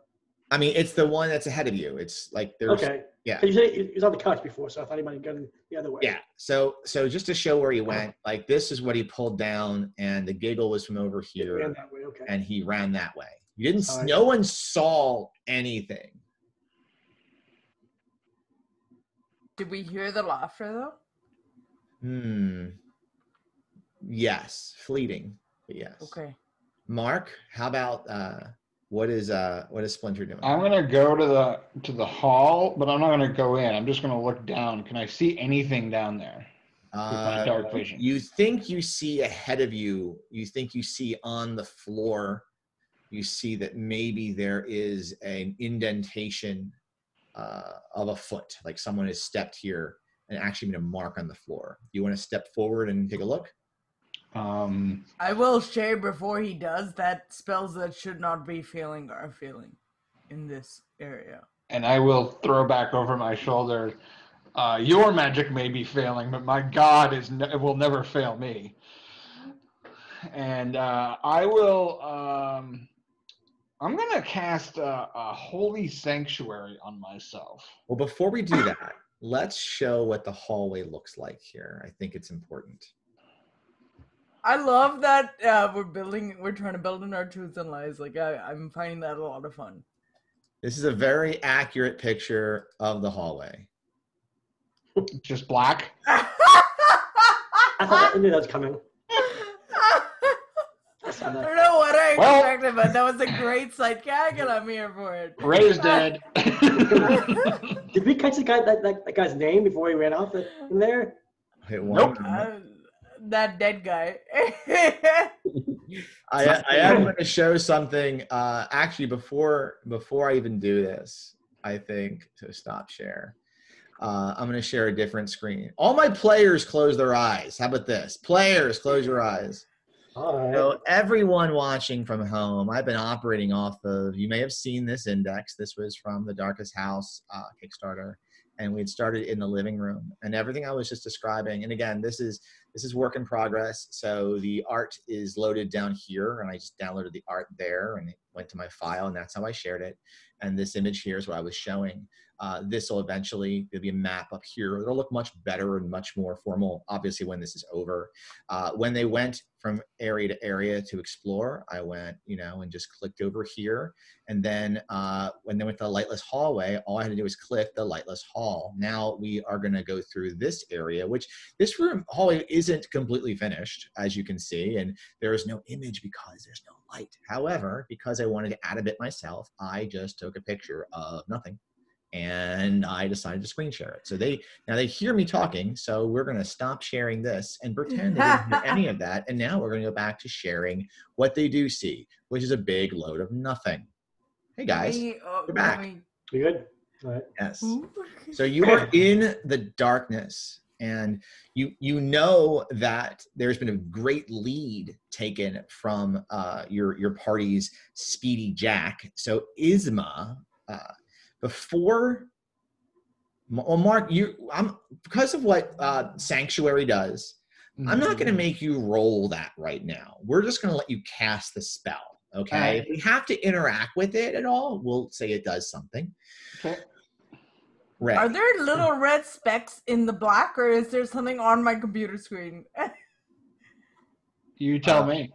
I mean, it's the one that's ahead of you. It's like there's Okay. yeah. 'Cause You said he he was on the couch before, so I thought he might have gone the other way. Yeah. So so just to show where he went, like this is what he pulled down, and the giggle was from over He ran here, that way. Okay. and he ran that way. You didn't. s Alright. No one saw anything. Did we hear the laughter though? Hmm. Yes, fleeting. But yes. Okay. Marc, how about uh, what is uh, what is Splinter doing? I'm gonna go to the to the hall, but I'm not gonna go in. I'm just gonna look down. Can I see anything down there with my Uh, dark vision? you think you see ahead of you. You think you see on the floor. You see that maybe there is an indentation uh, of a foot, like someone has stepped here and actually made a mark on the floor. Do you want to step forward and take a look? Um, I will share before he does that spells that should not be failing are failing in this area. and I will throw back over my shoulder. Uh, your magic may be failing, but my God is ne- will never fail me. And uh, I will. Um, I'm gonna cast a, a holy sanctuary on myself. Well, before we do that, let's show what the hallway looks like here. I think it's important. I love that uh, we're building, we're trying to build in our truths and lies. Like I, I'm finding that a lot of fun. This is a very accurate picture of the hallway. Just black. I thought I knew that was coming. I saw I that. don't know what I Well- expected, but that was a great sight gag, and I'm here for it. Ray's dead. Did we catch the guy that, that, that guy's name before he ran off in there? Hit one. Nope. Uh, that dead guy. I, I am going to show something. Uh, actually, before before I even do this, I think to stop share. Uh, I'm going to share a different screen. All my players close their eyes. How about this? Players, close your eyes. All right. So everyone watching from home, I've been operating off of. You may have seen this index. This was from the Darkest House uh, Kickstarter, and we had started in the living room. And everything I was just describing. And again, this is this is work in progress. So the art is loaded down here, and I just downloaded the art there, and it went to my file, and that's how I shared it. And this image here is what I was showing. Uh, this will eventually there'll be a map up here. It'll look much better and much more formal, obviously, when this is over. Uh, when they went from area to area to explore, I went, you know, and just clicked over here. And then uh, when they went to the lightless hallway, all I had to do was click the lightless hall. Now we are going to go through this area, which this room hallway isn't completely finished, as you can see, and there is no image because there's no light. However, because I wanted to add a bit myself, I just took a picture of nothing and I decided to screen share it. So they now they hear me talking, so we're going to stop sharing this and pretend they didn't hear any of that. And now we're going to go back to sharing what they do see, which is a big load of nothing. Hey guys, Me- oh, We're back. me- You good? All right. yes. So you are in the darkness, and you you know that there's been a great lead taken from uh, your your party's Speedy Jack. So Isma, uh, before. Well, Marc, you, I'm because of what uh, Sanctuary does. I'm not going to make you roll that right now. We're just going to let you cast the spell. Okay. Alright. If we have to interact with it at all, we'll say it does something. Okay. Ray. Are there little red specks in the black, or is there something on my computer screen? You tell me.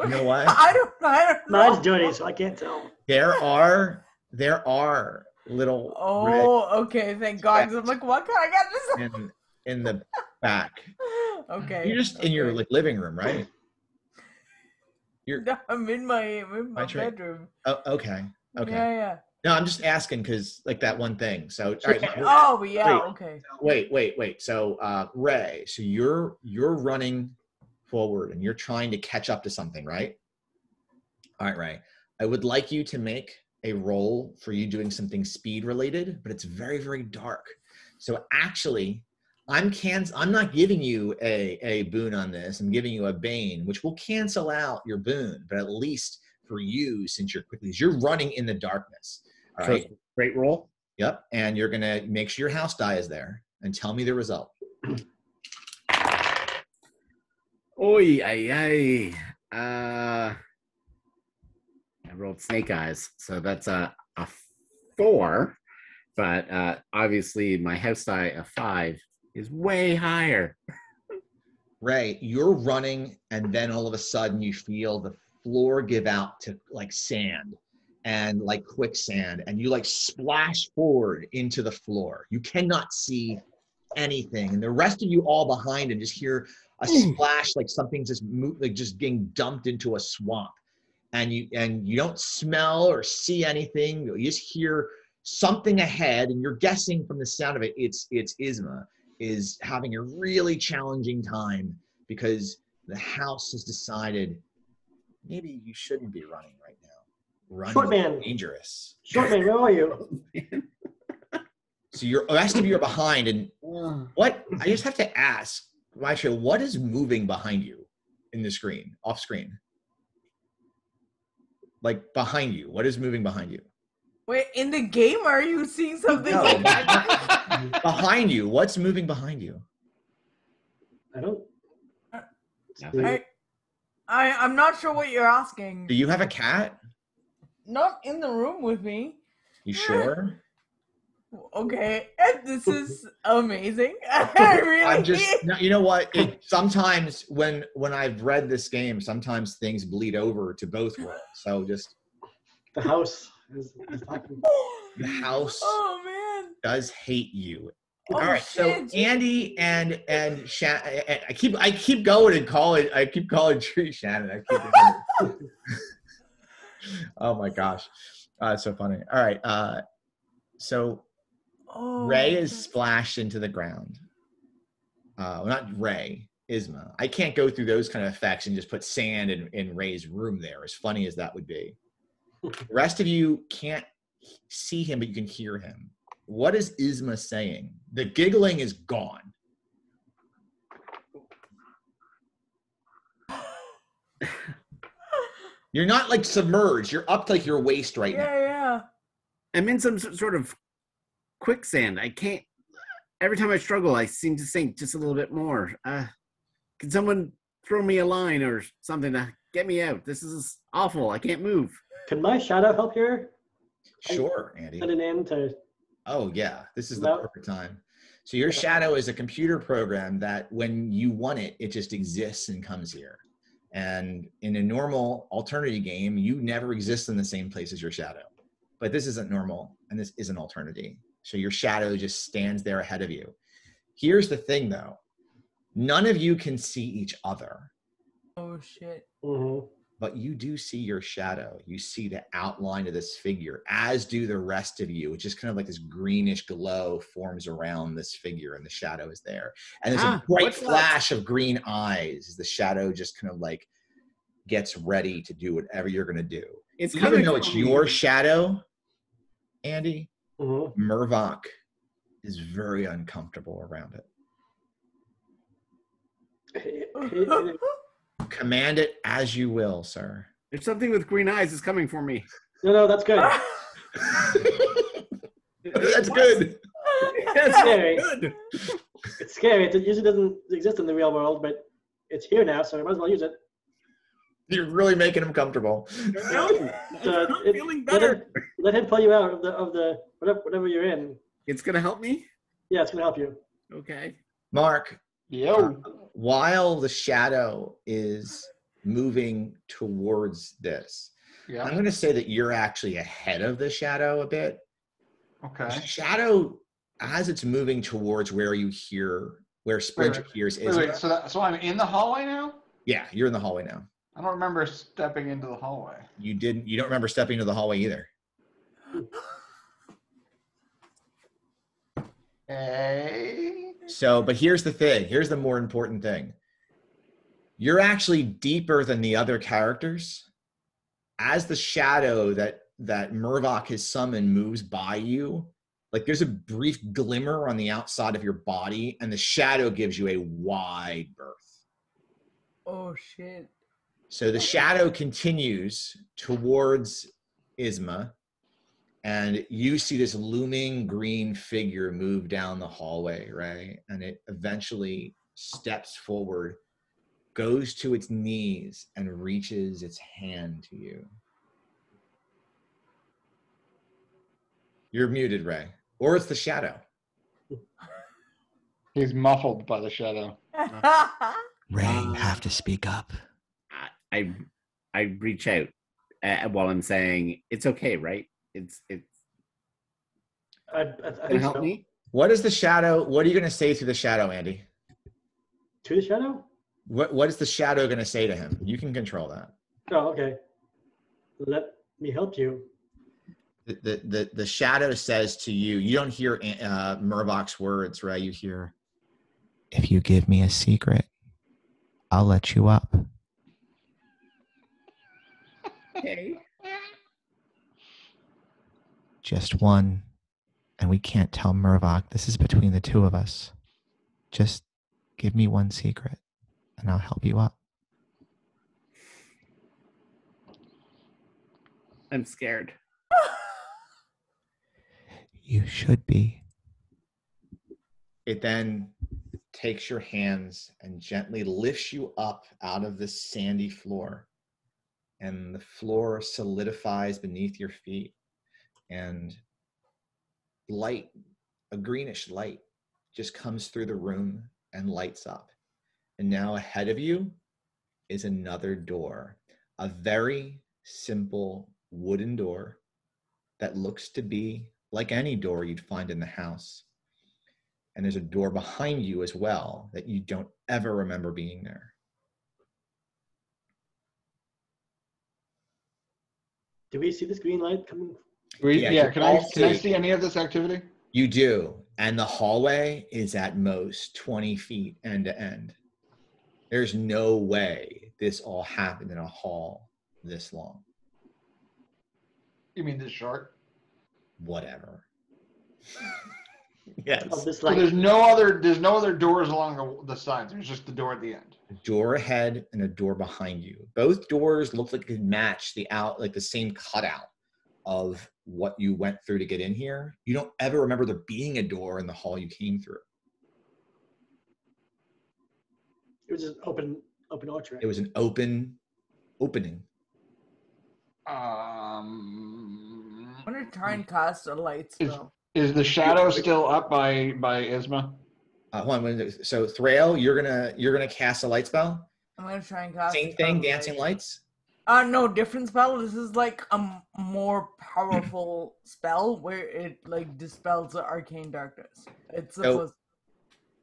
You know what? I don't. I don't know. Mine's dirty, so I can't tell. there are there are little Oh, okay. Thank God. I'm like, what can I get this? in in the back. okay. You're just in your like living room, right? You're No, I'm in my, I'm in my My bedroom. oh, okay. Okay. Yeah, yeah. No, I'm just asking because like that one thing. So right, Oh, yeah. Wait. Okay. wait, wait, wait. So uh Ray, so you're you're running forward and you're trying to catch up to something, right? All right, Ray. I would like you to make a roll for you doing something speed related, but it's very, very dark. So actually, I'm can I'm not giving you a, a boon on this. I'm giving you a bane, which will cancel out your boon, but at least for you, since you're quickly, you're running in the darkness. All So right. great roll. Yep. And you're gonna make sure your house die is there and tell me the result. Oi, ay, ay. Uh, I rolled snake eyes, so that's a a four. But uh, obviously, my house die of five is way higher. Ray, you're running, and then all of a sudden you feel the floor give out to like sand and like quicksand, and you like splash forward into the floor. You cannot see anything, and the rest of you all behind and just hear a splash like something's just mo- like just getting dumped into a swamp, and you and you don't smell or see anything. You just hear something ahead, and you're guessing from the sound of it, it's it's Isma is having a really challenging time because the house has decided maybe you shouldn't be running right now. Running Short man. dangerous. Short man, where are you? So you're the rest of you are behind, and what I just have to ask, Maestro, what is moving behind you in the screen, off screen? Like behind you, what is moving behind you? Wait, in the game, are you seeing something? No. like? Behind you, what's moving behind you? I don't. Nothing. I, I, I'm not sure what you're asking. Do you have a cat? Not in the room with me. You sure? Okay, this is amazing. I really. I'm just no, you know what? It, sometimes when when I've read this game, sometimes things bleed over to both worlds. So just The house is, is talking. the house Oh man. does hate you. Oh, All right, so. Andy and and Shan, I keep I keep going and calling I keep calling Tree Shannon. I keep oh my gosh, uh, it's so funny. All right, uh, so Oh, Ray is splashed into the ground. Uh, well, not Ray, Isma. I can't go through those kind of effects and just put sand in, in Ray's room there, as funny as that would be. The rest of you can't see him, but you can hear him. What is Isma saying? The giggling is gone. You're not like submerged. You're up to like your waist right now. Yeah, yeah. I'm in some sort of quicksand. I can't. Every time I struggle, I seem to sink just a little bit more. Uh, can someone throw me a line or something to get me out? This is awful. I can't move. Can my shadow help here? Sure, Andy. Send it in to. Oh yeah, this is the perfect time. So your shadow is a computer program that when you want it, it just exists and comes here. And in a normal Alternity game, you never exist in the same place as your shadow. But this isn't normal and this is an alternity. So your shadow just stands there ahead of you. Here's the thing though. None of you can see each other, Oh shit. Mhm. but you do see your shadow. You see the outline of this figure, as do the rest of you. It's just kind of like this greenish glow forms around this figure, and the shadow is there. And there's Ah, a bright what's that? flash of green eyes as the shadow just kind of like gets ready to do whatever you're going to do. It's Even coming though it's your shadow, Andy, Mhm. Mervok is very uncomfortable around it. Command it as you will, sir. There's something with green eyes is coming for me. No, no, that's good. That's good. That's scary. good. It's scary. It usually doesn't exist in the real world, but it's here now, so I might as well use it. You're really making him comfortable. No, Uh, I'm it- feeling let, better. him, let him pull you out of the of the whatever whatever you're in. It's gonna help me. Yeah, it's gonna help you. Okay. Marc, Yo. while the shadow is moving towards this, I'm going to say that you're actually ahead of the shadow a bit. Okay. Shadow, as it's moving towards where you hear, where Splinter wait. hears Wait, is. wait. So that, so I'm in the hallway now. Yeah, you're in the hallway now. I don't remember stepping into the hallway. You didn't. You don't remember stepping into the hallway either. Hey. So, but here's the thing. Here's the more important thing. You're actually deeper than the other characters. As the shadow that that Mervok has summoned moves by you, like there's a brief glimmer on the outside of your body, and the shadow gives you a wide berth. oh shit. So the shadow continues towards Isma, and you see this looming green figure move down the hallway, right? And it eventually steps forward, goes to its knees, and reaches its hand to you. You're muted, Ray. Or it's the shadow. He's muffled by the shadow. Ray, you have to speak up. I I, I reach out uh, while I'm saying it's okay, right? It's it's I, I, I think help so. me. What is the shadow? What are you going to say to the shadow, Andy? To the shadow? What What is the shadow going to say to him? You can control that. Oh, okay. Let me help you. the, the, the, the shadow says to you, you don't hear uh, Mervok's words, right? You hear, If you give me a secret, I'll let you up. Okay. Just one. And we can't tell Mervok. This is between the two of us. Just give me one secret and I'll help you up. I'm scared. You should be. it then takes your hands and gently lifts you up out of the sandy floor. And the floor solidifies beneath your feet. And light, a greenish light, just comes through the room and lights up. And now ahead of you is another door, a very simple wooden door that looks to be like any door you'd find in the house. And there's a door behind you as well that you don't ever remember being there. Do we see this green light coming? We, Yeah, yeah, can I all can I see- see any of this activity? You do. And the hallway is at most 20 feet end to end. There's no way this all happened in a hall this long. You mean this short? Whatever. yes. Of this So there's no other there's no other doors along the, the sides. There's just the door at the end. A door ahead and a door behind you. Both doors look like they could match the out, like the same cutout of what you went through to get in here. You don't ever remember there being a door in the hall you came through. It was an open, open archway. It was an open opening. Um, I'm gonna try and cast a light Is- spell. is the shadow still up by by Isma? Uh, hold on, so Thraele, you're gonna you're gonna cast a light spell. I'm gonna try and cast. Same thing, dancing light- lights. Uh, no, different spell. This is like a more powerful spell where it like dispels the arcane darkness. It's So- supposed.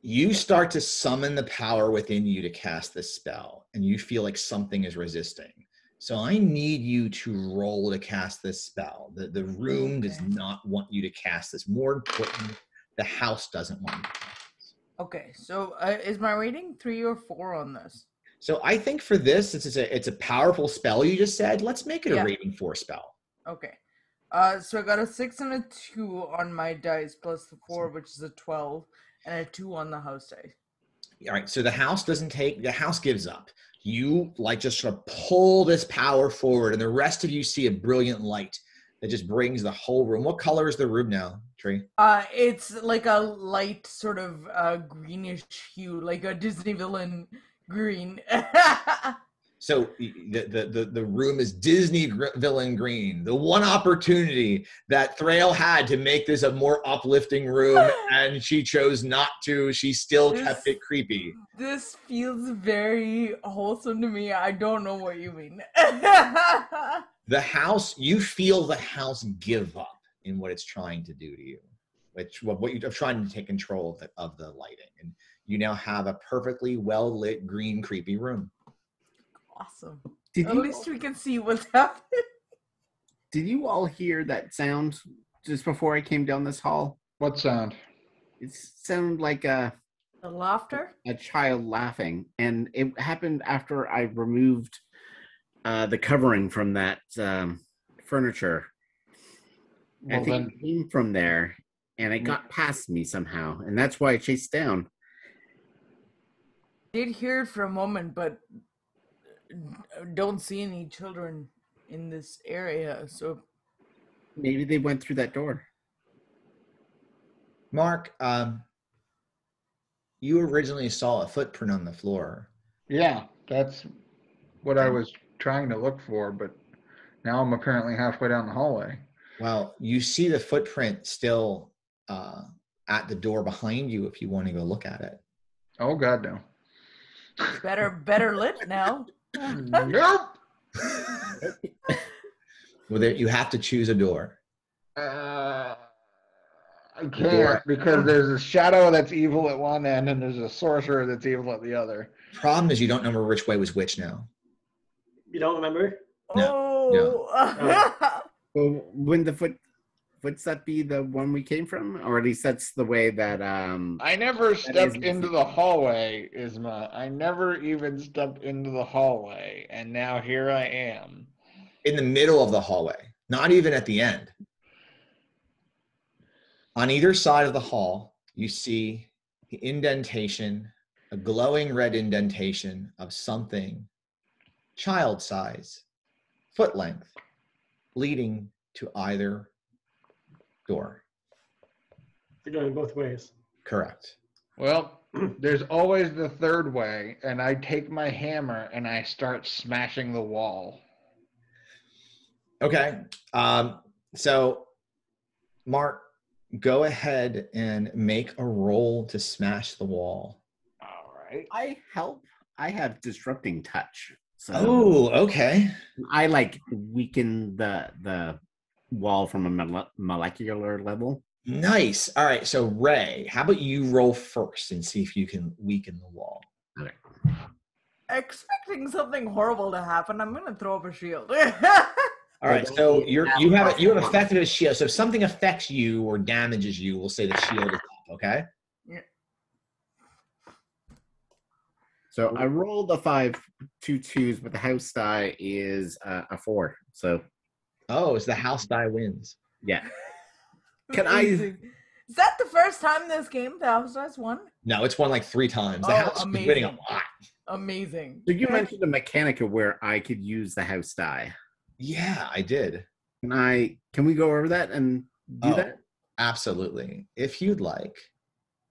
You start to summon the power within you to cast this spell, and you feel like something is resisting. So I need you to roll to cast this spell. The the room does not want you to cast this. More important, the house doesn't want you to cast this. Okay, so uh, is my rating three or four on this? So I think for this, since it's a it's a powerful spell you just said, let's make it Yeah. a rating four spell. Okay. Uh, so I got a six and a two on my dice, plus the four, which is a twelve, and a two on the house dice. All right, so the house doesn't take the house gives up. You like just sort of pull this power forward, and the rest of you see a brilliant light that just brings the whole room. What color is the room now, Tree? Uh, it's like a light sort of uh greenish hue, like a Disney villain green. So the the the, the room is Disney gr- villain green. The one opportunity that Thraele had to make this a more uplifting room, and she chose not to. She still kept it creepy. this feels very wholesome to me. I don't know what you mean. The house, you feel the house give up. In what it's trying to do to you, which what, what you're trying to take control of the, of the lighting. And you now have a perfectly well lit green creepy room. Awesome. Did At you least we can see what's happening. did you all hear that sound just before I came down this hall? What sound? It sounded like a The laughter. a child laughing, and it happened after I removed uh, the covering from that um, furniture. I think then, it came from there, and it Mm. got past me somehow, and that's why I chased down. Did hear it for a moment, but don't see any children in this area. So Maybe they went through that door. Marc, um, you originally saw a footprint on the floor. yeah, that's what I was trying to look for, but now I'm apparently halfway down the hallway. Well, you see the footprint still uh, at the door behind you if you want to go look at it. Oh God, no. better, better lit now. nope. well, there, you have to choose a door. Uh, I can't because there's a shadow that's evil at one end and there's a sorcerer that's evil at the other. Problem is, you don't remember which way was which now. You don't remember? Oh. Well, wouldn't the foot what's that be the one we came from, or at least that's the way that um. I never stepped into the hallway, Isma. I never even stepped into the hallway, and now here I am. In the middle of the hallway, not even at the end. On either side of the hall, you see the indentation, a glowing red indentation of something child size, foot length, leading to either door. They're going both ways. Correct. Well, there's always the third way, and I take my hammer and I start smashing the wall. Okay. Um, so, Marc, go ahead and make a roll to smash the wall. All right. I help. I have disrupting touch, so Oh, okay. I like weaken the the wall from a molecular level. Nice. All right. So, Ray, how about you roll first and see if you can weaken the wall? Expecting something horrible to happen, I'm gonna throw up a shield. All right. So you're you have you have effective as shield. So if something affects you or damages you, we'll say the shield is up. Okay. So I rolled a five, two twos, but the house die is uh, a four. So Oh, it's the house die wins. yeah, Can I- Is that the first time this game the House Dice won? No, it's won like three times. The Oh, house is winning a amazing. lot. Amazing. so you mentioned a mechanic of where I could use the house die. Yeah, I did. Can I? Can we go over that and do Oh. that? Absolutely. If you'd like,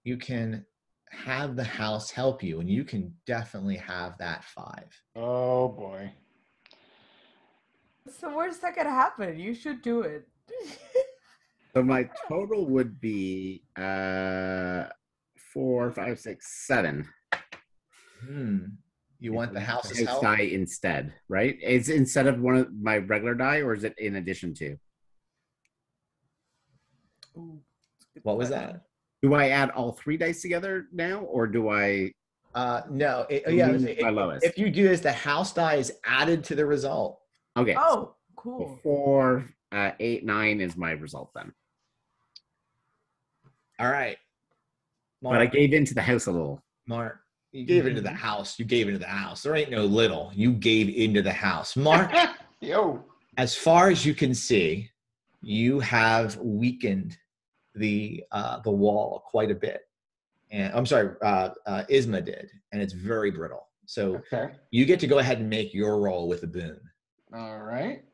you can have the house help you, and you can definitely have that five. Oh boy. What's the worst that could happen? You should do it. So my total would be uh four, five, six, seven. Hmm. You want the house help? die instead, right? It's instead of one of my regular die, or is it in addition to? Ooh, that's a good What was question. that? Do I add all three dice together now, or do I? Uh, no. It, oh, yeah. Lose If, my lowest. if you do this, the house die is added to the result. Okay, Oh, so cool. four, uh, eight, nine is my result then. All right. But I gave into the house a little. Marc, you gave into the house. You gave into the house. There ain't no little. You gave into the house. Marc, Yo. as far as you can see, you have weakened the uh, the wall quite a bit. And I'm sorry, uh, uh, Isma did, and it's very brittle. So Okay. you get to go ahead and make your roll with a boon. All right.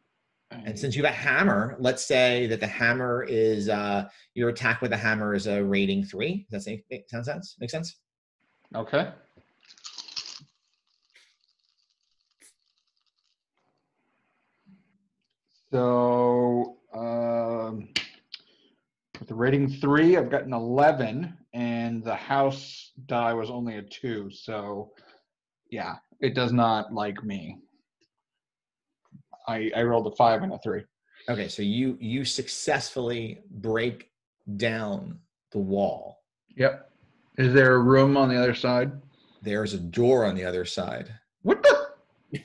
And since you have a hammer, let's say that the hammer is uh, your attack with the hammer is a rating three. Does that make, make sound sense? Make sense? Okay. So, um, with the rating three, I've got an 11, and the house die was only a two. So, yeah, it does not like me. I, I rolled a five and a three. Okay, so you you successfully break down the wall. Yep. Is there a room on the other side? There's a door on the other side. What the?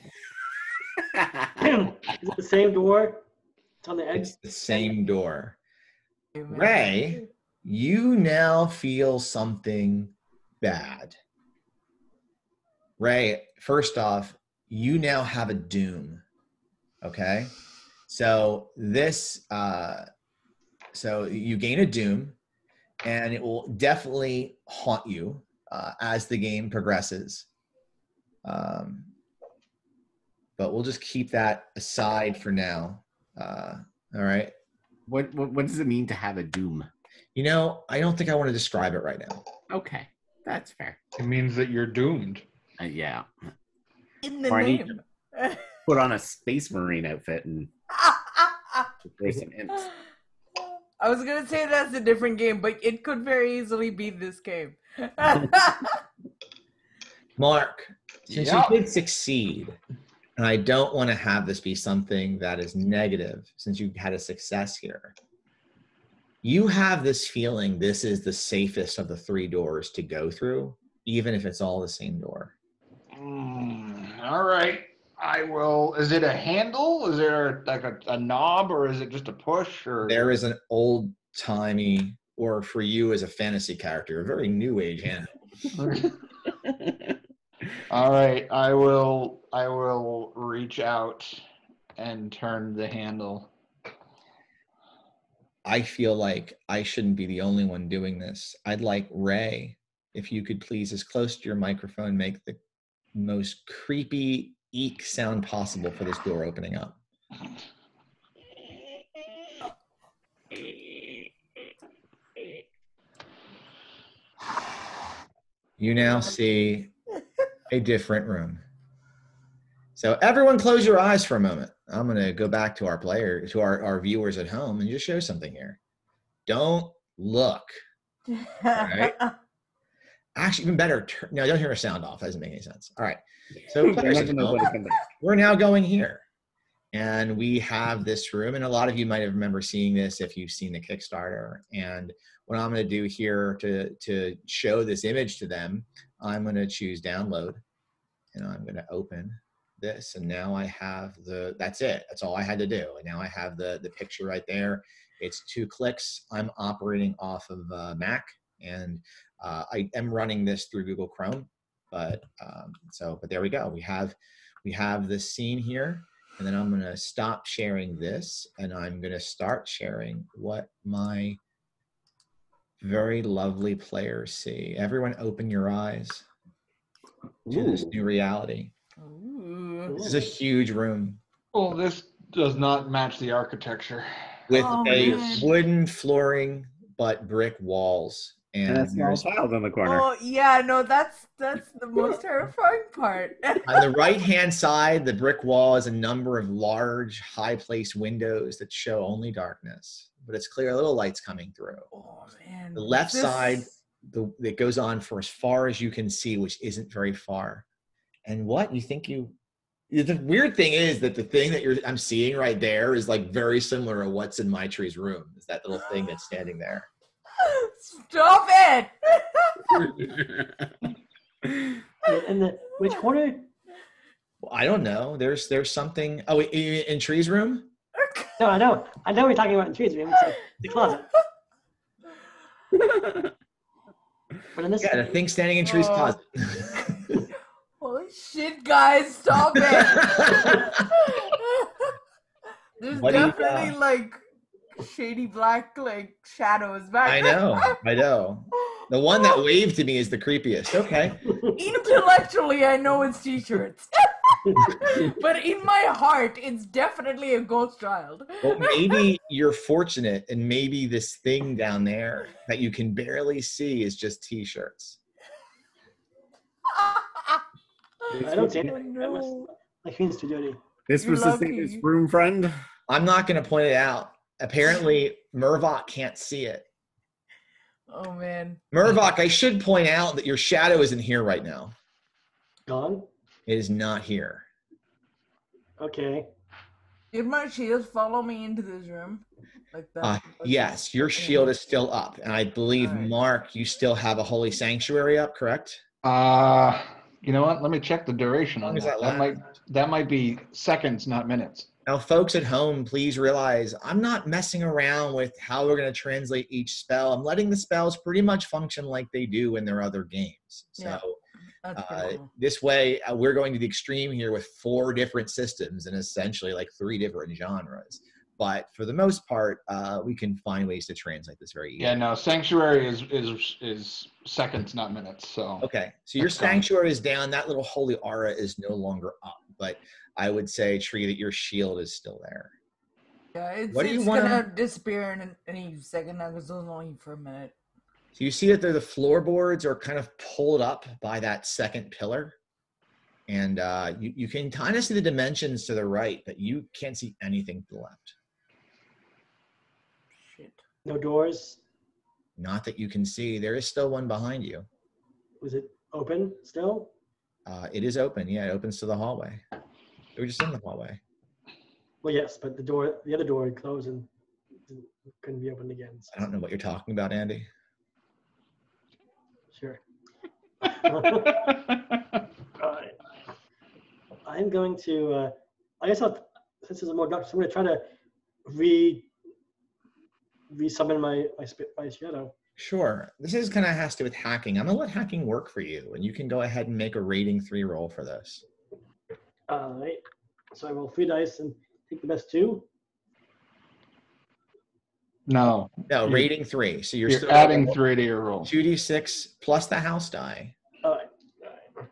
Is it the same door? It's on the edge. It's the same door. Amen. Ray, you now feel something bad. Ray, first off, you now have a doom. Okay. So this, uh, so you gain a doom, and it will definitely haunt you uh, as the game progresses. Um, but we'll just keep that aside for now. Uh, all right. What, what what does it mean to have a doom? You know, I don't think I want to describe it right now. Okay, that's fair. It means that you're doomed. Uh, yeah, In the Or I need name. put on a space marine outfit and play some imps. I was gonna say that's a different game, but it could very easily be this game. Marc, since Yeah. you did succeed, and I don't want to have this be something that is negative since you've had a success here, you have this feeling this is the safest of the three doors to go through, even if it's all the same door. Mm, all right. I will. Is it a handle? Is there like a, a knob, or is it just a push? Or There is an old timey, or for you as a fantasy character, a very new age handle. All right. I will. I will reach out and turn the handle. I feel like I shouldn't be the only one doing this. I'd like Ray, if you could please, as close to your microphone, make the most creepy eek sound possible for this door opening up. You now see a different room. So everyone close your eyes for a moment. I'm going to go back to our player, to our, our viewers at home and just show something here. Don't look. right. Actually, even better, turn, no, don't hear a sound off. That doesn't make any sense. All right. So home, what to come back. we're now going here. And we have this room, and a lot of you might have remember seeing this if you've seen the Kickstarter. And what I'm going to do here to, to show this image to them, I'm going to choose download, and I'm going to open this. And now I have the, that's it. That's all I had to do. And now I have the, the picture right there. It's two clicks. I'm operating off of uh, Mac, and uh, I am running this through Google Chrome. But um, so, but there we go. We have we have this scene here, and then I'm going to stop sharing this, and I'm going to start sharing what my very lovely players see. Everyone, open your eyes to this new reality. Ooh. This is a huge room Well, this does not match the architecture. with Oh, a man. wooden flooring but brick walls. And And a small there's child in the corner. Oh yeah, no, that's that's the most terrifying part. On the right hand side, the brick wall is a number of large, high placed windows that show only darkness, but it's clear a little lights coming through. oh man. The left This- side, the it goes on for as far as you can see, which isn't very far. And what you think you the weird thing is that the thing that you're I'm seeing right there is like very similar to what's in my tree's room. Is that little thing that's standing there. Stop it! In the which corner? Well, I don't know. There's there's something. Oh, in, in tree's room. No, I know. I know what you're talking about in trees room. It's like the closet. But in this, Yeah, the thing standing in tree's Oh. closet. Shit, guys, stop it! There's What do you definitely like shady black like shadows back. I know. I know. The one that waved to me is the creepiest. Okay. Intellectually, I know it's t-shirts, but in my heart, it's definitely a ghost child. Well, maybe you're fortunate, and maybe this thing down there that you can barely see is just t-shirts. I don't see anything. That was no. like means to Jody. this You're was the safest lucky. room, friend. I'm not going to point it out. Apparently, Mervok can't see it. Oh man. Mervok, I should point out that your shadow isn't here right now. Gone. It is not here. Okay. Did my shield follow me into this room? Like that? Uh, yes, your shield is still up, and I believe Alright. Marc, you still have a holy sanctuary up, correct? Uh, you know what? Let me check the duration on that. that That might that might be seconds, not minutes. Now, folks at home, please realize I'm not messing around with how we're going to translate each spell. I'm letting the spells pretty much function like they do in their other games. So Yeah. Uh, cool. this way, uh, we're going to the extreme here with four different systems and essentially like three different genres. But for the most part, uh, we can find ways to translate this very easily. Yeah, no, sanctuary is is is seconds, not minutes. So Okay, so your sanctuary is down. That little holy aura is no longer up. But I would say, Tree, that your shield is still there. Yeah, it's, what do you it's wanna- gonna disappear in any second now because it was only for a minute. So you see that there the floorboards are kind of pulled up by that second pillar. And uh, you, you can kind of see the dimensions to the right, but you can't see anything to the left. No doors. Not that you can see. There is still one behind you. Was it open still? Uh, it is open. Yeah, it opens to the hallway. They were just in the hallway. Well, yes, but the door, the other door had closed and didn't- couldn't be opened again. so- I don't know what you're talking about, Andy. Sure. I'm going to. Uh, I guess I'll, since there's a more so I'm going to try to re re-summon my my, sp- my shadow. Sure. This is kind of has to do with hacking. I'm gonna let hacking work for you, and you can go ahead and make a rating three roll for this. All right. So I roll three dice and take the best two. no, No, You- rating three. So you're, you're, still adding three to your roll. two d six plus the house die. All right. All right.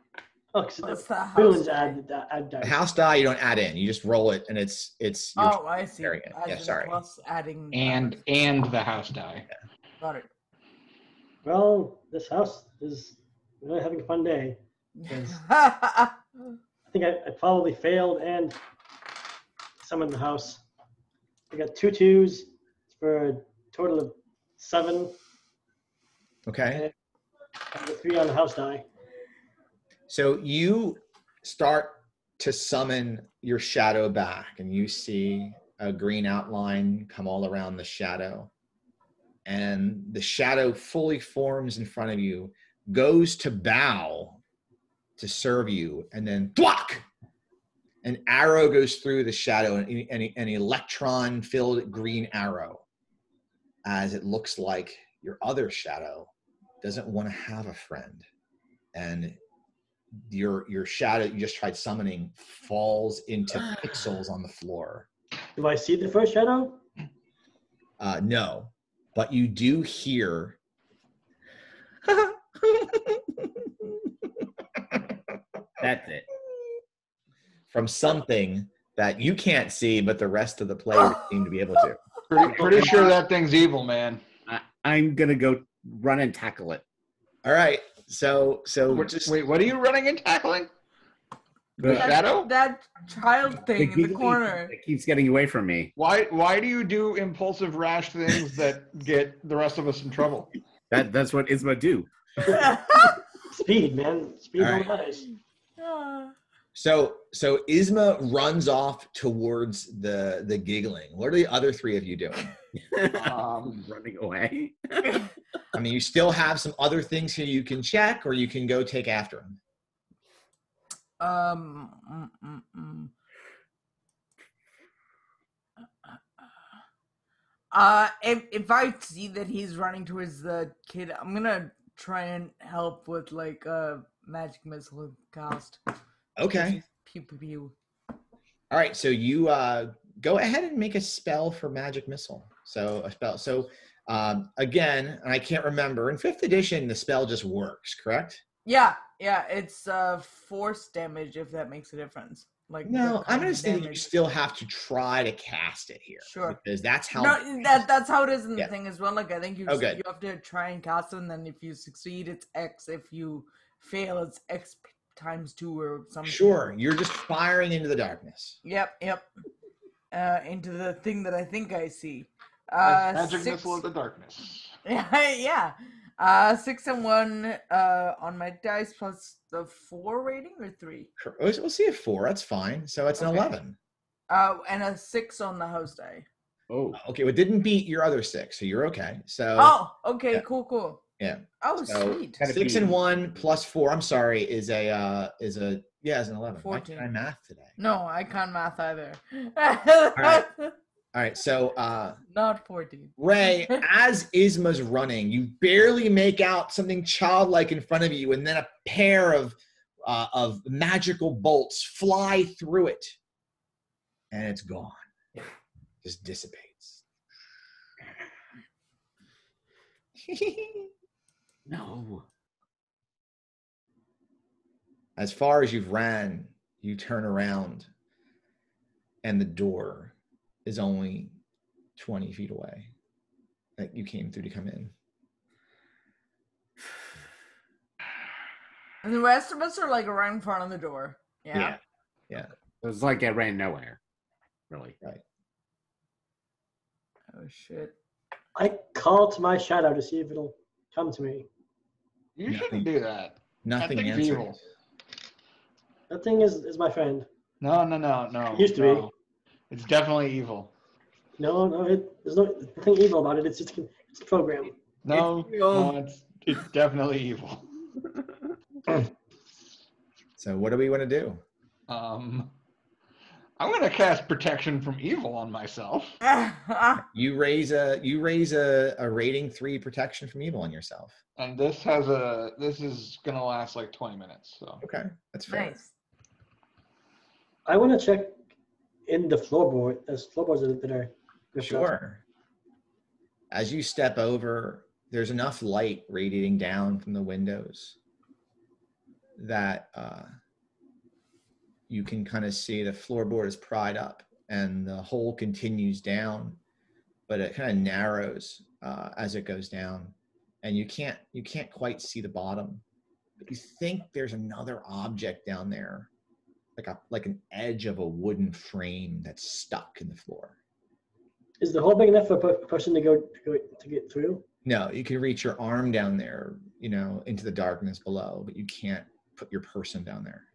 Oh, because What's the the house? die? add add, add The house die you don't add in. You just roll it, and it's it's. your- Oh, I see. Very good. Yeah, in sorry. Plus adding. And and the house die. Got it. Well, this house is really having a fun day. I I think I, I probably failed and summoned the house. I got two twos for a total of seven. Okay. and the three on the house die. So you start to summon your shadow back, and you see a green outline come all around the shadow. And the shadow fully forms in front of you, goes to bow to serve you, and then thwack! An arrow goes through the shadow, an, an, an electron filled green arrow, as it looks like your other shadow doesn't want to have a friend. And your your shadow you just tried summoning falls into pixels on the floor. Do I see the first shadow? Uh, no, but you do hear. That's it. From something that you can't see, but the rest of the players seem to be able to. Pretty, pretty sure that thing's evil, man. I, I'm gonna go run and tackle it. All right, so so What- just Wait, what are you running and tackling? The That- shadow? That child thing in the corner. It keeps getting away from me. Why why do you do impulsive, rash things that get the rest of us in trouble? That that's what Isma do. Speed, man. Speed All all right. matters. So so Isma runs off towards the the giggling. What are the other three of you doing? Um, running away. I mean, you still have some other things here you can check, or you can go take after him. Um. mm, mm, mm. Uh, if if I see that he's running towards the kid, I'm gonna try and help with like a magic missile cast. Okay. Pew pew pew. All right, so you uh, go ahead and make a spell for magic missile. So a spell. So um, again, and I can't remember. In fifth edition, the spell just works, correct? Yeah, yeah, it's uh force damage if that makes a difference. Like No, I'm gonna say you still have to try to cast it here. Sure. Because that's how. No, that that's how it is in Yeah. the thing as well. Like I think you Oh, you have to try and cast it, and then if you succeed, it's X. If you fail, it's X times two or something. Sure, you're just firing into the darkness. Yep, yep. Uh, into the thing that I think I see. Uh, magic six, missile of the darkness. yeah. Uh, six and one uh on my dice plus the four rating or three. We'll we'll see a four. That's fine. So it's an Okay. eleven. Uh, and a six on the house die. Oh, Okay, well, it didn't beat your other six, so you're okay. So Oh, okay, yeah. cool, cool. Yeah. Oh, So, sweet. Six and one plus four. I'm sorry, is a uh, is a yeah, is an eleven. Why can't 14. I math today? No, I can't math either. right. All right, so uh, Not 14. Ray, as Isma's running, you barely make out something childlike in front of you, and then a pair of uh, of magical bolts fly through it, and it's gone. Just dissipates. no. as far as you've ran, you turn around, and the door is only twenty feet away that you came through to come in. And the rest of us are like right in front of the door. Yeah. Yeah. It was like I ran nowhere. Really. Oh shit. I call to my shadow to see if it'll come to me. You Nothing. shouldn't do that. Nothing thing's answers. evil. That thing is, is my friend. No, no, no, no. Used to be. It's definitely evil. No, no, it, there's no nothing evil about it. It's just it's a program. No, evil. no, it's it's definitely evil. So what do we want to do? Um, I'm gonna cast protection from evil on myself. You raise a you raise a, a rating three protection from evil on yourself. And this has a this is gonna last like 20 minutes. So Okay, that's fair. nice. I want to check in the floorboard. There's floorboards that that are ripped. Sure. As you step over, there's enough light radiating down from the windows that uh, you can kind of see the floorboard is pried up and the hole continues down, but it kind of narrows uh, as it goes down, and you can't you can't quite see the bottom. But you think there's another object down there, like a like an edge of a wooden frame that's stuck in the floor. Is the hole big enough for a person to go to, go, to get through? No, you can reach your arm down there, you know, into the darkness below, but you can't put your person down there.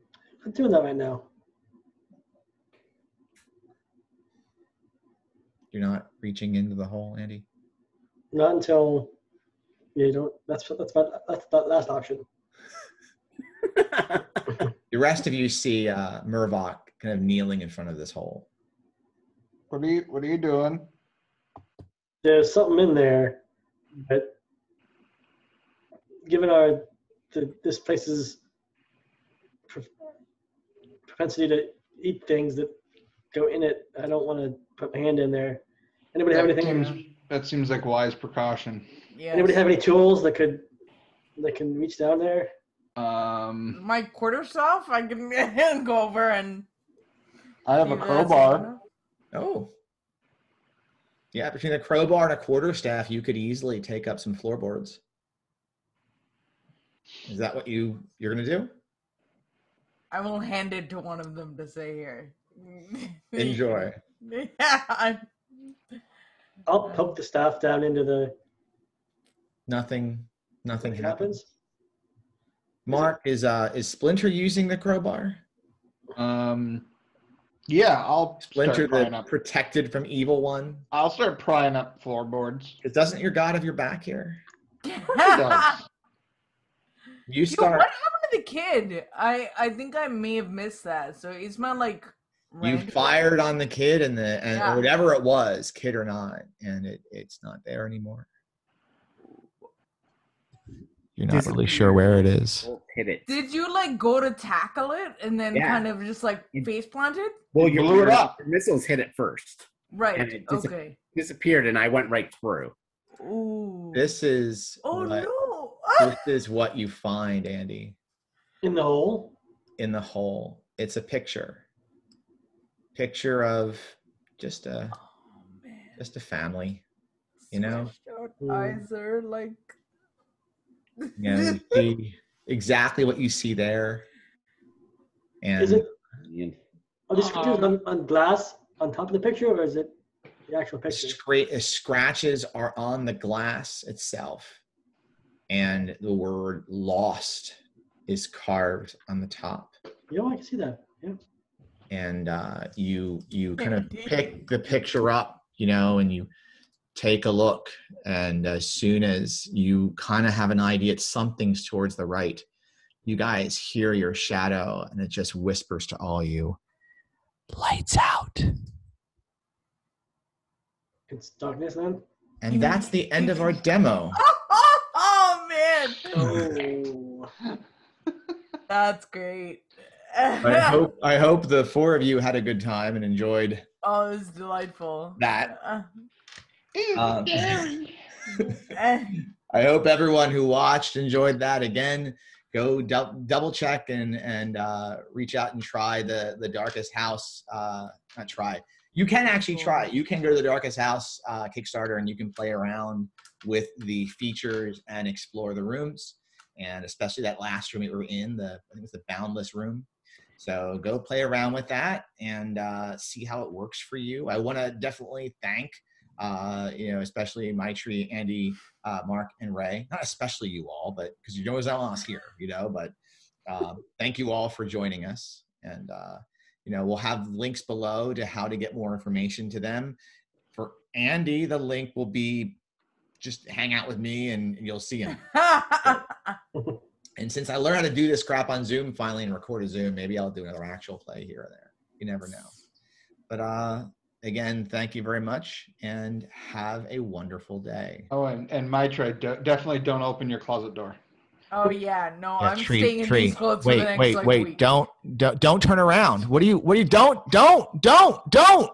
I'm doing that right now. You're not reaching into the hole, Andy. Not until yeah, you don't. That's that's my, that's the last option. The rest of you see uh, Mervok kind of kneeling in front of this hole. what are you what are you doing? There's something in there, but given our the, this place pro- propensity to eat things that go in it, I don't want to put my hand in there. Anybody have That anything? seems, that seems like wise precaution. Yeah. Anybody have any tools that could that can reach down there? Um, my quarter quarterstaff? I can go over and. I have a crowbar. Oh. Yeah, between a crowbar and a quarterstaff, you could easily take up some floorboards. Is that what you you're gonna do? I will hand it to one of them to say here. Enjoy. yeah. I- I'll poke the staff down into the. Nothing. Nothing happens. happens? Marc is uh is Splinter using the crowbar? Um, yeah, I'll Splinter, start prying the up. protected from evil one. I'll start prying up floorboards. Because doesn't your god have your back here? Of course it does. You Yo, start. what happened to the kid? I I think I may have missed that. So it's not like You fired on the kid and the and Yeah. or whatever it was, kid or not, and it it's not there anymore. You're not really sure where it is. Bolt Did you like go to tackle it and then Yeah. kind of just like face planted? Well, You your, blew it up. your missiles hit it first, Right. And it dis- okay. disappeared, and I went right through. Ooh. This is oh what, no. this ah! is what you find, Andy, In the hole. in the hole. It's a picture. Picture of just a oh man. just a family. you know? Stretched out eyes are like. You know, see exactly what you see there. And Is it? And Are these scratches Um, on, on glass on top of the picture, or is it the actual the picture? scra- the scratches are on the glass itself. And the word lost is carved on the top. You know, I can see that. Yeah. and uh, you you kind of pick the picture up, you know, and you take a look, and as soon as you kind of have an idea, it's something's towards the right. You guys hear your shadow, and it just whispers to all you, "Lights out." It's darkness then. And that's the end of our demo. oh man, Oh. That's great. I hope I hope the four of you had a good time and enjoyed oh, it was delightful. that. Um, I hope everyone who watched enjoyed that. Again, go dou- double check and and uh, reach out and try the the Darkest House. Uh, not try. You can actually try. You can go to the Darkest House uh, Kickstarter and you can play around with the features and explore the rooms, and especially that last room we were in. The I think it was the Boundless room. So go play around with that and uh, see how it works for you. I want to definitely thank, uh, you know, especially Maitreyi, Andy, uh, Marc, and Ray. Not especially you all, but because you know as else here, you know. But um, thank you all for joining us, and uh, you know we'll have links below to how to get more information to them. For Andy, the link will be just hang out with me, and you'll see him. And since I learned how to do this crap on Zoom finally and record a Zoom, maybe I'll do another actual play here or there. You never know. But uh, again, thank you very much and have a wonderful day. Oh, and and Mitra, de- definitely don't open your closet door. oh yeah, no, Yeah, I'm tree, staying in tree. these clothes for the Wait, next wait, like, wait! week. Don't, don't, don't turn around. What do you? What do you? Don't, don't, don't, don't.